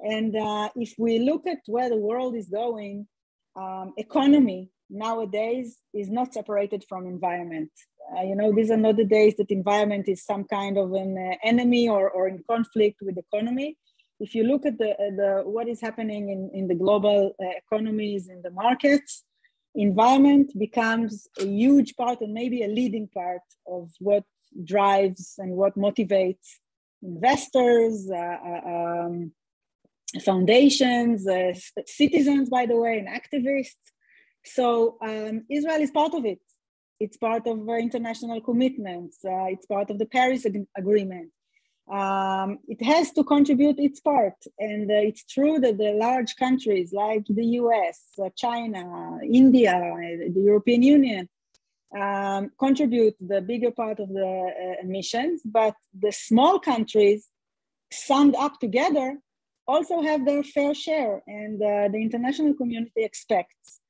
and uh, if we look at where the world is going, um, economy nowadays is not separated from environment. Uh, you know, these are not the days that environment is some kind of an uh, enemy or, or in conflict with economy. If you look at the, uh, the what is happening in, in the global uh, economies, in the markets, environment becomes a huge part and maybe a leading part of what drives and what motivates investors, uh, uh, um, foundations, citizens, by the way, and activists. So um, Israel is part of it. It's part of international commitments. Uh, it's part of the Paris Ag- Agreement. Um, it has to contribute its part. And uh, it's true that the large countries like the US, uh, China, India, the European Union um, contribute the bigger part of the uh, emissions, but the small countries summed up together also have their fair share. And uh, the international community expects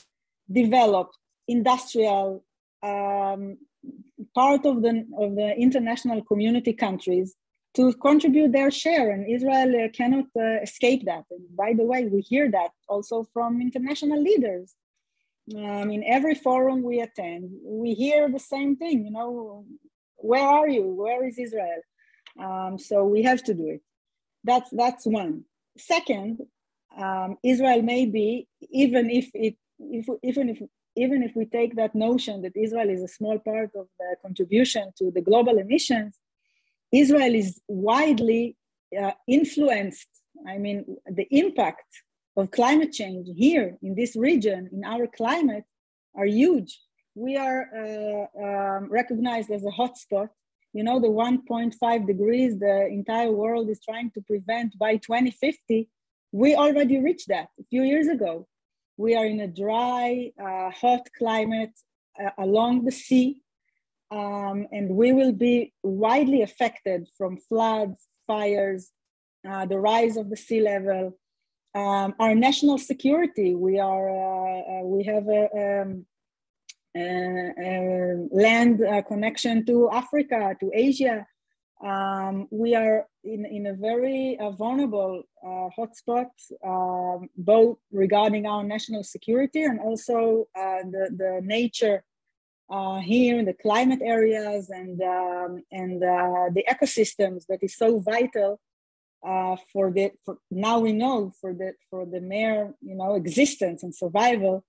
developed industrial um, part of the, of the international community countries to contribute their share, and Israel uh, cannot uh, escape that. And by the way, we hear that also from international leaders. Um, in every forum we attend, we hear the same thing. You know, where are you? Where is Israel? Um, so we have to do it. That's that's one. Second, um, Israel may be even if it if, even if even if we take that notion that Israel is a small part of the contribution to the global emissions, Israel is widely uh, influenced. I mean, the impact of climate change here in this region, in our climate, are huge. We are uh, um, recognized as a hotspot. You know, the 1.5 degrees the entire world is trying to prevent by 2050. We already reached that a few years ago. We are in a dry, uh, hot climate uh, along the sea um, and we will be widely affected from floods, fires, uh, the rise of the sea level, um, our national security. We are uh, uh, we have a, um, land uh, connection to Africa, to Asia. Um, we are in, in a very uh, vulnerable uh, hotspot, um, both regarding our national security and also the, the nature uh, here in the climate areas and um, and uh, the ecosystems that is so vital uh, for the for, now we know for the for the mere you know existence and survival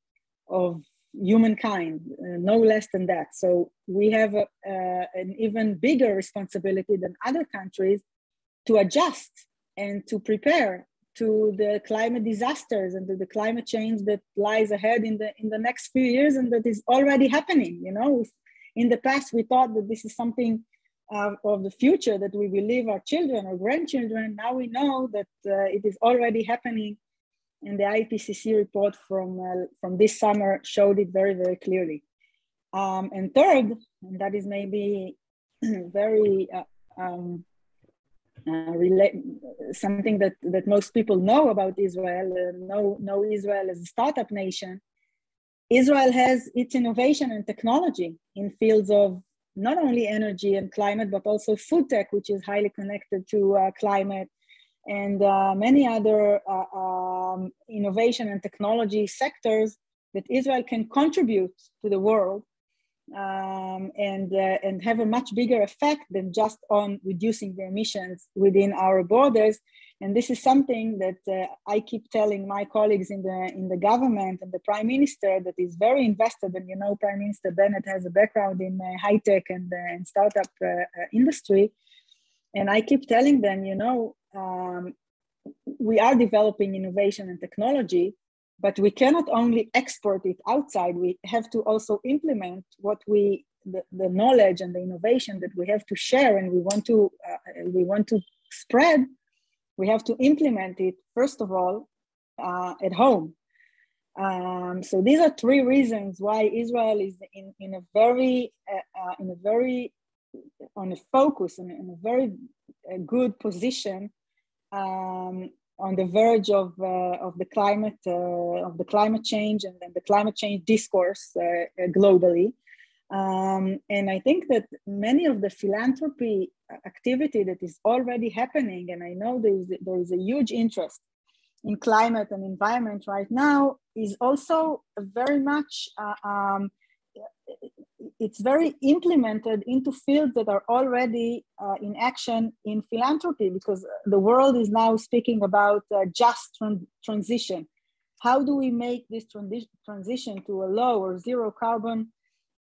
of humankind uh, no less than that. So we have a, an even bigger responsibility than other countries to adjust and to prepare to the climate disasters and to the climate change that lies ahead in the in the next few years and that is already happening you know? In the past we thought that this is something uh, of the future that we will leave our children or grandchildren. Now we know that uh, it is already happening and the ipcc report from uh, from this summer showed it very very clearly um, and third and that is maybe very uh, um, uh, relate, something that, that most people know about Israel, uh, know, know Israel as a startup nation. Israel has its innovation and technology in fields of not only energy and climate, but also food tech, which is highly connected to uh, climate, and uh, many other uh, um, innovation and technology sectors that Israel can contribute to the world um, and, uh, and have a much bigger effect than just on reducing the emissions within our borders. And this is something that uh, I keep telling my colleagues in the, in the government and the prime minister that is very invested. And you know, Prime Minister Bennett has a background in uh, high tech and, uh, and startup industry. And I keep telling them, you know, um, we are developing innovation and technology, but we cannot only export it outside. We have to also implement what we the, the knowledge and the innovation that we have to share and we want to uh, we want to spread. We have to implement it first of all uh, at home. Um, so these are three reasons why israel is in, in a very uh, uh in a very on a focus and in a very uh, good position um, on the verge of, uh, of the climate uh, of the climate change and, the climate change discourse uh, globally. Um, and I think that many of the philanthropy activity that is already happening, and I know there is, there is a huge interest in climate and environment right now, is also very much uh, um, it's very implemented into fields that are already uh, in action in philanthropy because the world is now speaking about uh, just transition. How do we make this transi- transition to a low or zero carbon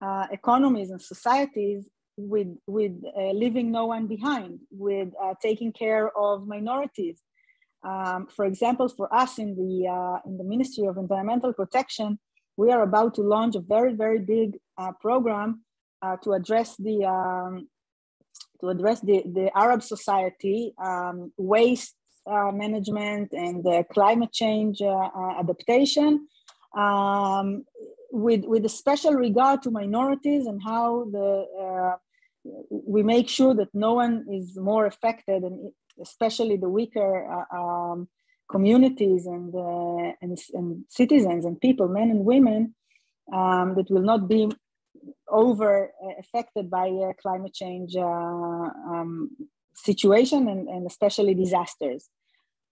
uh, economies and societies with, with uh, leaving no one behind, with uh, taking care of minorities? Um, for example, for us in the, uh, in the Ministry of Environmental Protection, we are about to launch a very, very big uh, program uh, to address the um, to address the, the Arab society um, waste uh, management and climate change uh, uh, adaptation um, with, with a special regard to minorities and how the uh, we make sure that no one is more affected and especially the weaker um, communities and, uh, and, and, citizens and people, men and women, um, that will not be over uh, affected by uh, climate change uh, um, situation and, and especially disasters.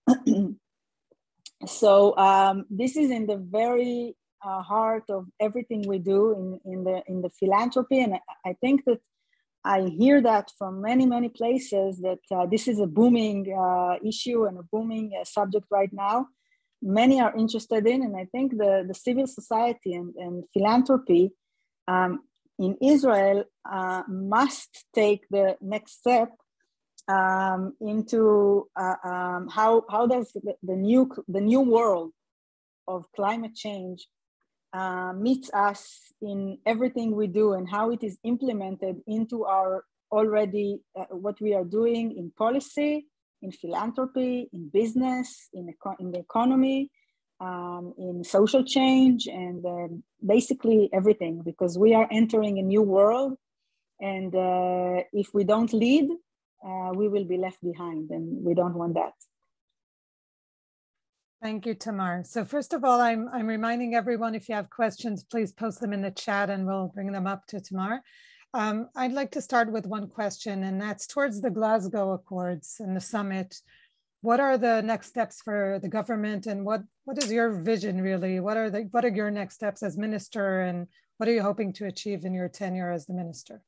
so um, this is in the very uh, heart of everything we do in, in the in the philanthropy, and I, I think that I hear that from many many places that uh, this is a booming uh, issue and a booming uh, subject right now. Many are interested in, and I think the the civil society and, and philanthropy um, in Israel uh, must take the next step um, into uh, um, how how does the, the, new the new world of climate change uh, meets us in everything we do and how it is implemented into our already uh, what we are doing in policy, in philanthropy, in business, in, eco- in the economy, um, in social change, and uh, basically everything because we are entering a new world. And uh, if we don't lead, uh, we will be left behind, and we don't want that. Thank you, Tamar. So first of all, I'm, I'm reminding everyone, if you have questions, please post them in the chat and we'll bring them up to Tamar. Um, I'd like to start with one question, and that's towards the Glasgow Accords and the summit. What are the next steps for the government, and what what is your vision really? What are the what are your next steps as minister, and what are you hoping to achieve in your tenure as the minister?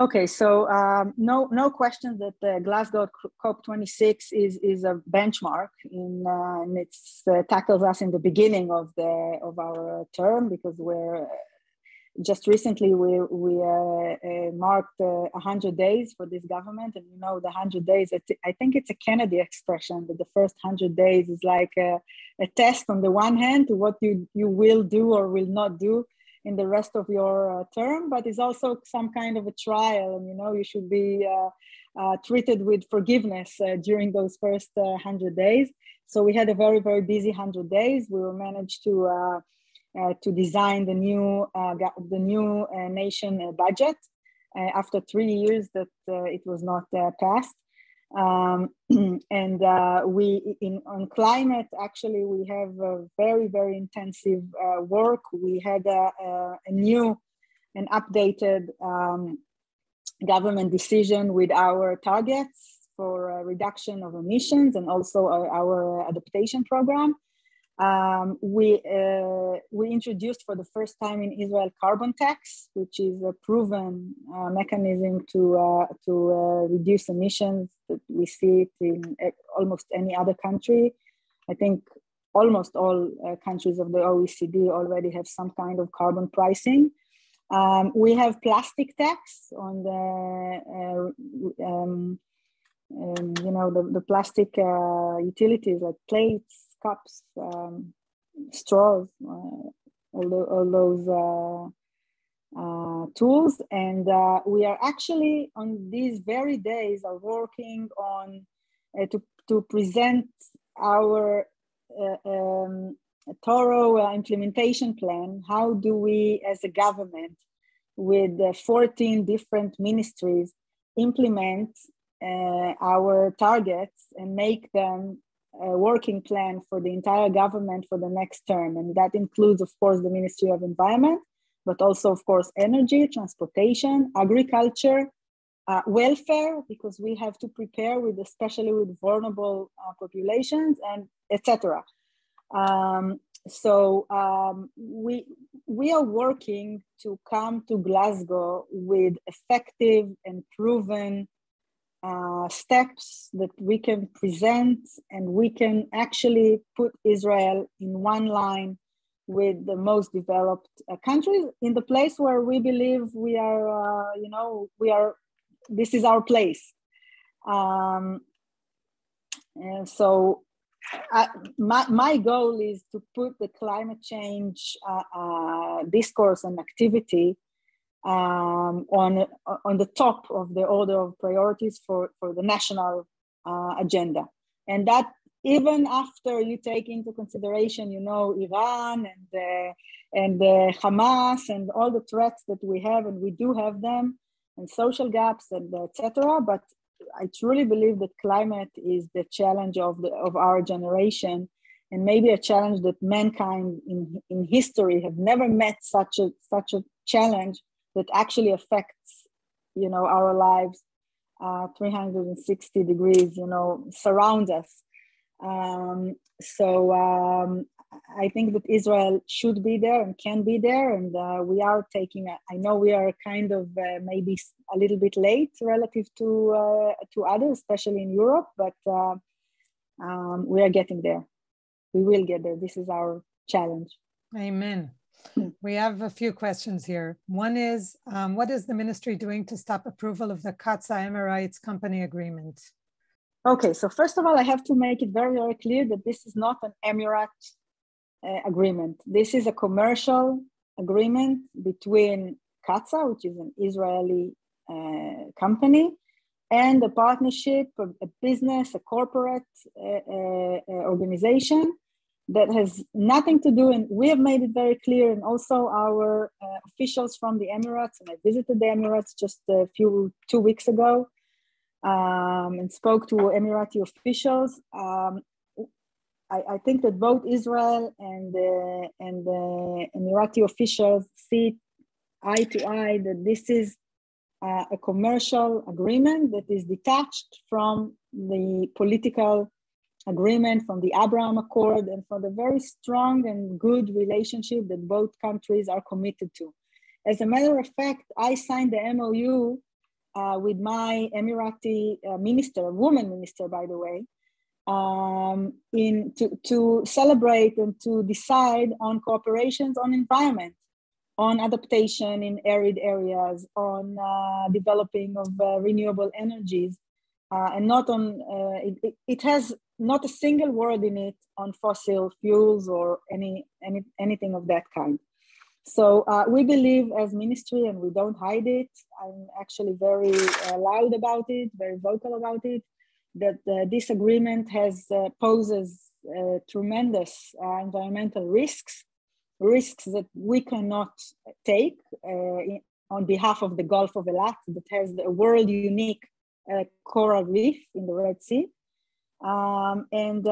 Okay, so um, no, no question that the Glasgow COP26 is is a benchmark in, uh, and it uh, tackles us in the beginning of the of our term because we're just recently we we uh, uh marked uh, hundred days for this government, and you know the hundred days. I think it's a Kennedy expression that the first hundred days is like a, a test on the one hand to what you you will do or will not do in the rest of your uh, term, but it's also some kind of a trial, and you know you should be uh, uh, treated with forgiveness uh, during those first uh, hundred days. So we had a very very busy hundred days. We were managed to uh, to design the new the new nation budget after three years that it was not passed. Um, and uh, we in on climate actually we have a very very intensive uh, work. We had a, a, a new and updated um, government decision with our targets for reduction of emissions and also our, our adaptation program um, we, uh, we introduced for the first time in Israel carbon tax, which is a proven uh, mechanism to, uh, to uh, reduce emissions that we see it in almost any other country. I think almost all uh, countries of the OECD already have some kind of carbon pricing. Um, we have plastic tax on the, uh, um, um, you know, the, the plastic utilities like plates, cups, um, straws, uh, all, all, those uh, uh, tools. And uh, we are actually on these very days are working on uh, to, to present our uh, um, thorough implementation plan. How do we as a government with 14 different ministries implement our targets and make them a working plan for the entire government for the next term. And that includes, of course, the Ministry of Environment, but also, of course, energy, transportation, agriculture, uh, welfare, because we have to prepare with, especially with vulnerable uh, populations and etc. Um, so um, we we are working to come to Glasgow with effective and proven uh, steps that we can present and we can actually put Israel in one line with the most developed uh, countries in the place where we believe we are, uh, you know, we are, this is our place. Um, and so I, my, my goal is to put the climate change uh, uh, discourse and activity um, on, on the top of the order of priorities for, for the national uh, agenda. And that even after you take into consideration, you know, Iran and, uh, and uh, Hamas and all the threats that we have, and we do have them, and social gaps and etc. But I truly believe that climate is the challenge of, the, of our generation and maybe a challenge that mankind in, in history have never met such a, such a challenge that actually affects you know our lives uh, 360 degrees, you know, surround us. Um, so um, I think that Israel should be there and can be there, and uh, we are taking. A, I know we are kind of uh, maybe a little bit late relative to uh, to others, especially in Europe, but uh, um, we are getting there. We will get there. This is our challenge. Amen. We have a few questions here. One is, um, what is the ministry doing to stop approval of the Katza Emirates company agreement? Okay, so first of all, I have to make it very, very clear that this is not an Emirate uh, agreement. This is a commercial agreement between Katza, which is an Israeli uh, company, and a partnership, a, a business, a corporate uh, uh, uh organization that has nothing to do, and we have made it very clear, and also our uh, officials from the Emirates, and I visited the Emirates just a few, two weeks ago, um, and spoke to Emirati officials. Um, I, I, think that both Israel and, uh, and the Emirati officials see eye to eye that this is uh, a commercial agreement that is detached from the political agreement, from the Abraham Accord, and from the very strong and good relationship that both countries are committed to. As a matter of fact, I signed the MOU uh, with my Emirati uh, minister, woman minister, by the way, um, in to, to celebrate and to decide on cooperations on environment, on adaptation in arid areas, on uh, developing of uh, renewable energies, uh, and not on uh, it, it, has not a single word in it on fossil fuels or any, any anything of that kind. So uh, we believe as ministry, and we don't hide it. I'm actually very uh, loud about it, very vocal about it. That uh, this agreement has uh, poses uh, tremendous uh, environmental risks, risks that we cannot take in, on behalf of the Gulf of Eilat, that has the world unique coral reef in the Red Sea. Um, and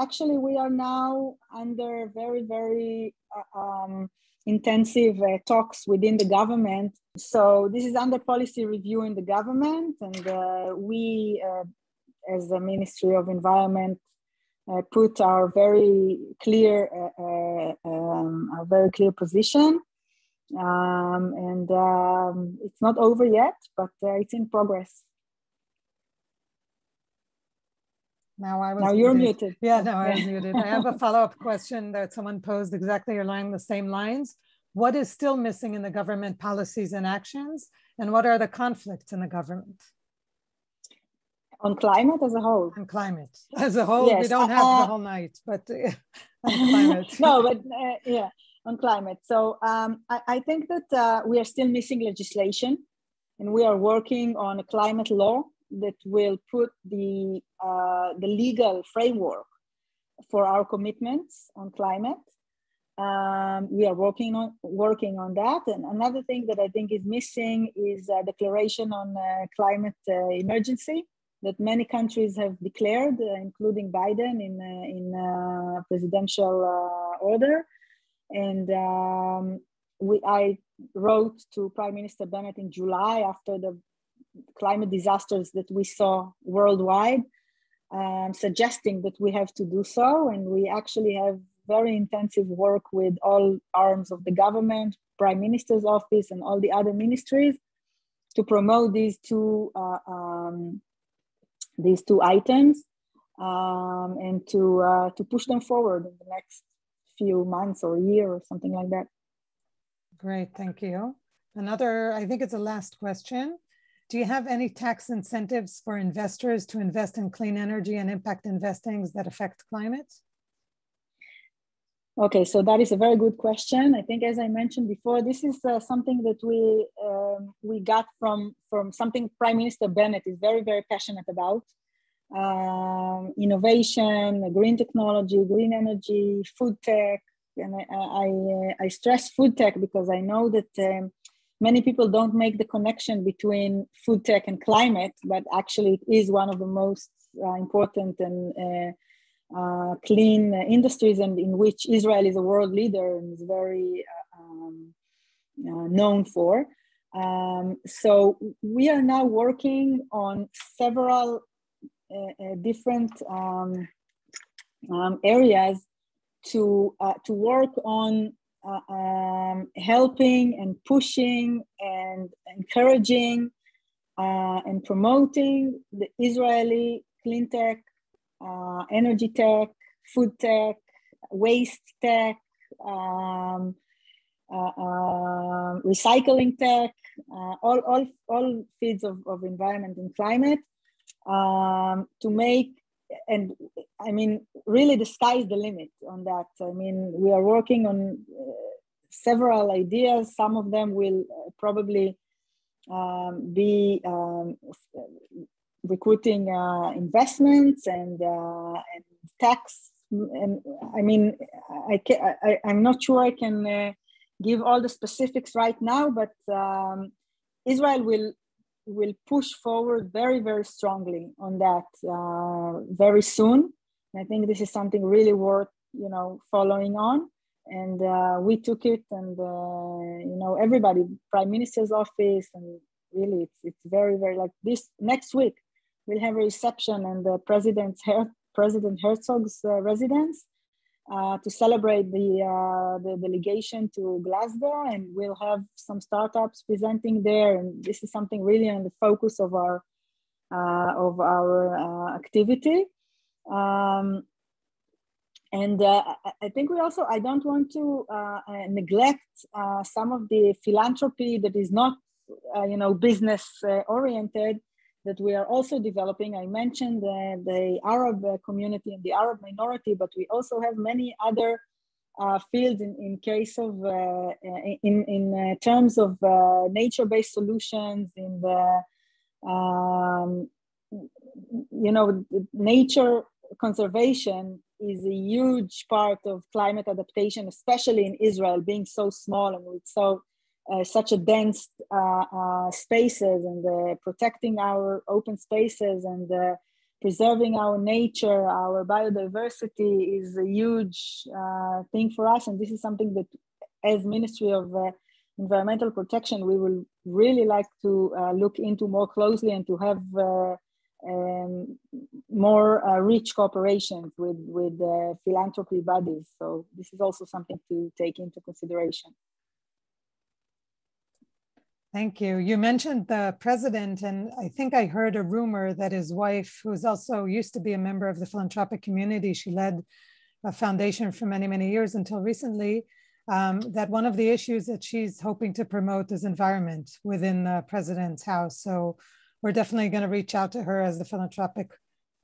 actually, we are now under very, very um, intensive uh, talks within the government. So this is under policy review in the government, and uh, we, uh, as the Ministry of Environment, uh, put our very clear, uh, uh, um, our very clear position. Um, and um, it's not over yet, but it's in progress. Now I was now you're muted. Yeah, no, I was muted. I have a follow-up question that someone posed exactly along the same lines. What is still missing in the government policies and actions? And what are the conflicts in the government? On climate as a whole. On climate as a whole, yes. we don't have uh, the whole night, but on climate. no, but uh, yeah, on climate. So um, I, I, think that uh, we are still missing legislation and we are working on a climate law that will put the, uh, the legal framework for our commitments on climate. Um, we are working on working on that. And another thing that I think is missing is a declaration on uh, climate uh, emergency that many countries have declared, uh, including Biden in uh, in uh, presidential uh, order. And um, we, I wrote to Prime Minister Bennett in July after the climate disasters that we saw worldwide, um, suggesting that we have to do so. And we actually have very intensive work with all arms of the government, Prime Minister's office, and all the other ministries to promote these two uh, um, these two items um, and to uh, to push them forward in the next few months or year or something like that. Great, thank you. Another, I think it's a last question. Do you have any tax incentives for investors to invest in clean energy and impact investings that affect climate? Okay, so that is a very good question. I think, as I mentioned before, this is uh, something that we um, we got from from something Prime Minister Bennett is very very passionate about: um, innovation, green technology, green energy, food tech, and I I, I stress food tech because I know that um, many people don't make the connection between food tech and climate, but actually it is one of the most uh, important and uh, uh, clean industries and in which Israel is a world leader and is very uh, um, uh, known for. Um, so we are now working on several uh, uh, different um, um, areas to uh, to work on uh, um, helping and pushing and encouraging uh, and promoting the Israeli clean tech, uh, energy tech, food tech, waste tech, um, uh, uh, recycling tech, uh, all, all, all fields of, of environment and climate um, to make and I mean, really, the sky is the limit on that. I mean, we are working on uh, several ideas. Some of them will uh, probably um, be um, recruiting uh, investments and, uh, and tax. And I mean, I, can, I, I'm not sure I can uh, give all the specifics right now, but um, Israel will will push forward very, very strongly on that uh, very soon. And I think this is something really worth, you know, following on. And uh, we took it, and uh, you know, everybody, Prime Minister's office, and really, it's it's very, very like this. Next week, we'll have a reception and the President's Her- President Herzog's uh, residence uh, to celebrate the, uh, the delegation to Glasgow, and we'll have some startups presenting there. And this is something really on the focus of our uh, of our uh, activity. Um, and uh, I think we also I don't want to neglect some of the philanthropy that is not you know business oriented that we are also developing. I mentioned the, Arab community and the Arab minority, but we also have many other uh, fields in, in case of, uh, in, in uh, terms of uh, nature-based solutions, in the, um, you know, nature conservation is a huge part of climate adaptation, especially in Israel, being so small and with so uh, such a dense uh, uh, spaces and uh, protecting our open spaces and uh, preserving our nature, our biodiversity is a huge thing for us. And this is something that as Ministry of Environmental Protection, we will really like to look into more closely and to have um, more rich cooperation with, with philanthropy bodies. So this is also something to take into consideration. Thank you. You mentioned the president, and I think I heard a rumor that his wife, who's also used to be a member of the philanthropic community, she led a foundation for many, many years until recently, um, that one of the issues that she's hoping to promote is environment within the president's house. So we're definitely going to reach out to her as the philanthropic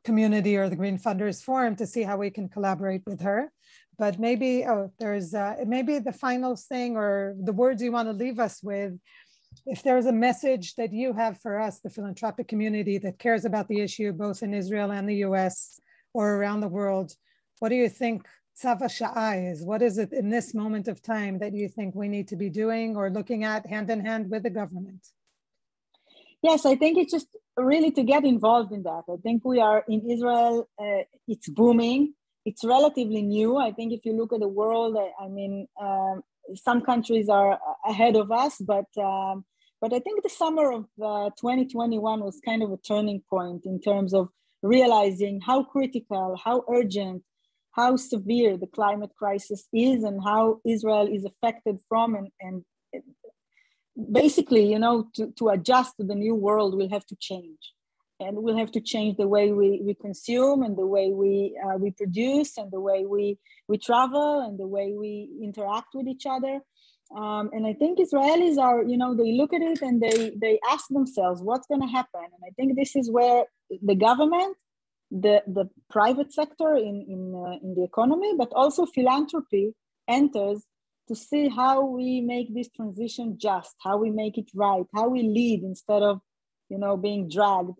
community or the Green Funders Forum to see how we can collaborate with her. But maybe, oh, there's uh, maybe the final thing or the words you want to leave us with if there's a message that you have for us, the philanthropic community that cares about the issue, both in Israel and the US or around the world, what do you think Tzava Sha'a is? What is it in this moment of time that you think we need to be doing or looking at hand in hand with the government? Yes, I think it's just really to get involved in that. I think we are in Israel, uh, it's booming. It's relatively new. I think if you look at the world, I, I mean, um, some countries are ahead of us, but um, but I think the summer of uh, 2021 was kind of a turning point in terms of realizing how critical, how urgent, how severe the climate crisis is, and how Israel is affected from and and basically, you know, to, to adjust to the new world, we'll have to change and we'll have to change the way we, we consume and the way we uh, we produce and the way we we travel and the way we interact with each other. Um, and i think israelis are you know they look at it and they they ask themselves what's going to happen? And i think this is where the government the the private sector in in, uh, in the economy but also philanthropy enters to see how we make this transition just how we make it right how we lead instead of you know being dragged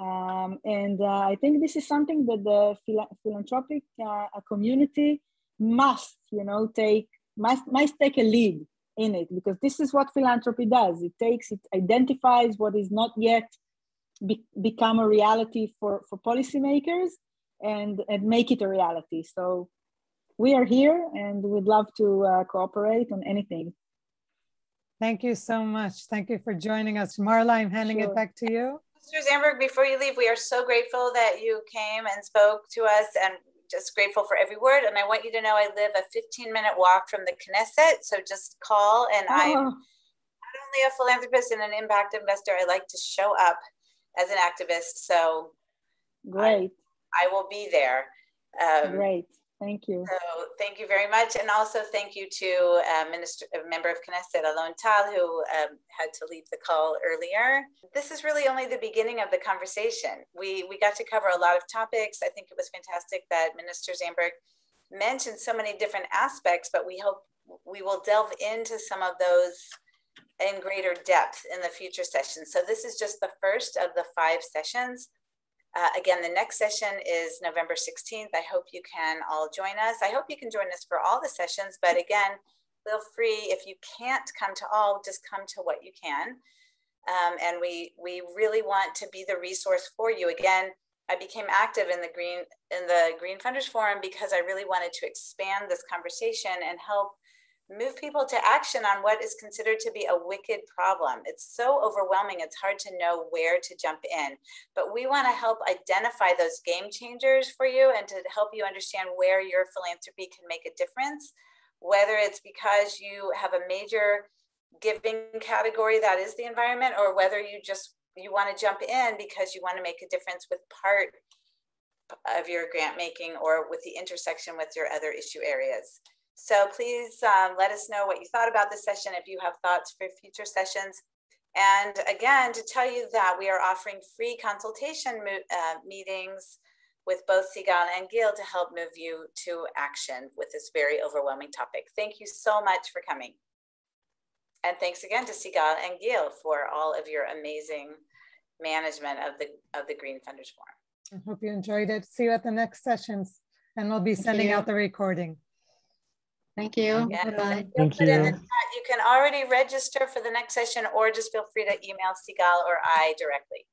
um, and uh, I think this is something that the phila- philanthropic uh, community must, you know, take must must take a lead in it because this is what philanthropy does. It takes it identifies what is not yet be- become a reality for for policymakers and and make it a reality. So we are here and we'd love to uh, cooperate on anything. Thank you so much. Thank you for joining us. Marla, I'm handing sure. it back to you. Mr. Zandberg, before you leave, we are so grateful that you came and spoke to us and just grateful for every word. And I want you to know I live a 15 minute walk from the Knesset. So just call. And oh. I'm not only a philanthropist and an impact investor, I like to show up as an activist. So great. I, I will be there. Um, great. Thank you. So thank you very much. And also thank you to uh, Minister, a member of Knesset, Alon Tal, who um, had to leave the call earlier. This is really only the beginning of the conversation. We, we got to cover a lot of topics. I think it was fantastic that Minister Zandberg mentioned so many different aspects, but we hope we will delve into some of those in greater depth in the future sessions. So this is just the first of the five sessions. Uh, again, the next session is November 16th. I hope you can all join us. I hope you can join us for all the sessions, but again, feel free, if you can't come to all, just come to what you can. Um, and we, we really want to be the resource for you. Again, I became active in the Green, in the Green Funders Forum because I really wanted to expand this conversation and help move people to action on what is considered to be a wicked problem. It's so overwhelming, it's hard to know where to jump in. But we want to help identify those game changers for you and to help you understand where your philanthropy can make a difference, whether it's because you have a major giving category that is the environment, or whether you just you want to jump in because you want to make a difference with part of your grant making or with the intersection with your other issue areas. So please um, let us know what you thought about this session if you have thoughts for future sessions. And again, to tell you that we are offering free consultation uh, meetings with both Sigal and Gil to help move you to action with this very overwhelming topic. Thank you so much for coming. And thanks again to Sigal and Gil for all of your amazing management of the, of the Green Funders Forum. I hope you enjoyed it. See you at the next sessions and we'll be sending out the recording. Thank you. Yes. Bye-bye. Thank you. You can already register for the next session or just feel free to email Sigal or I directly.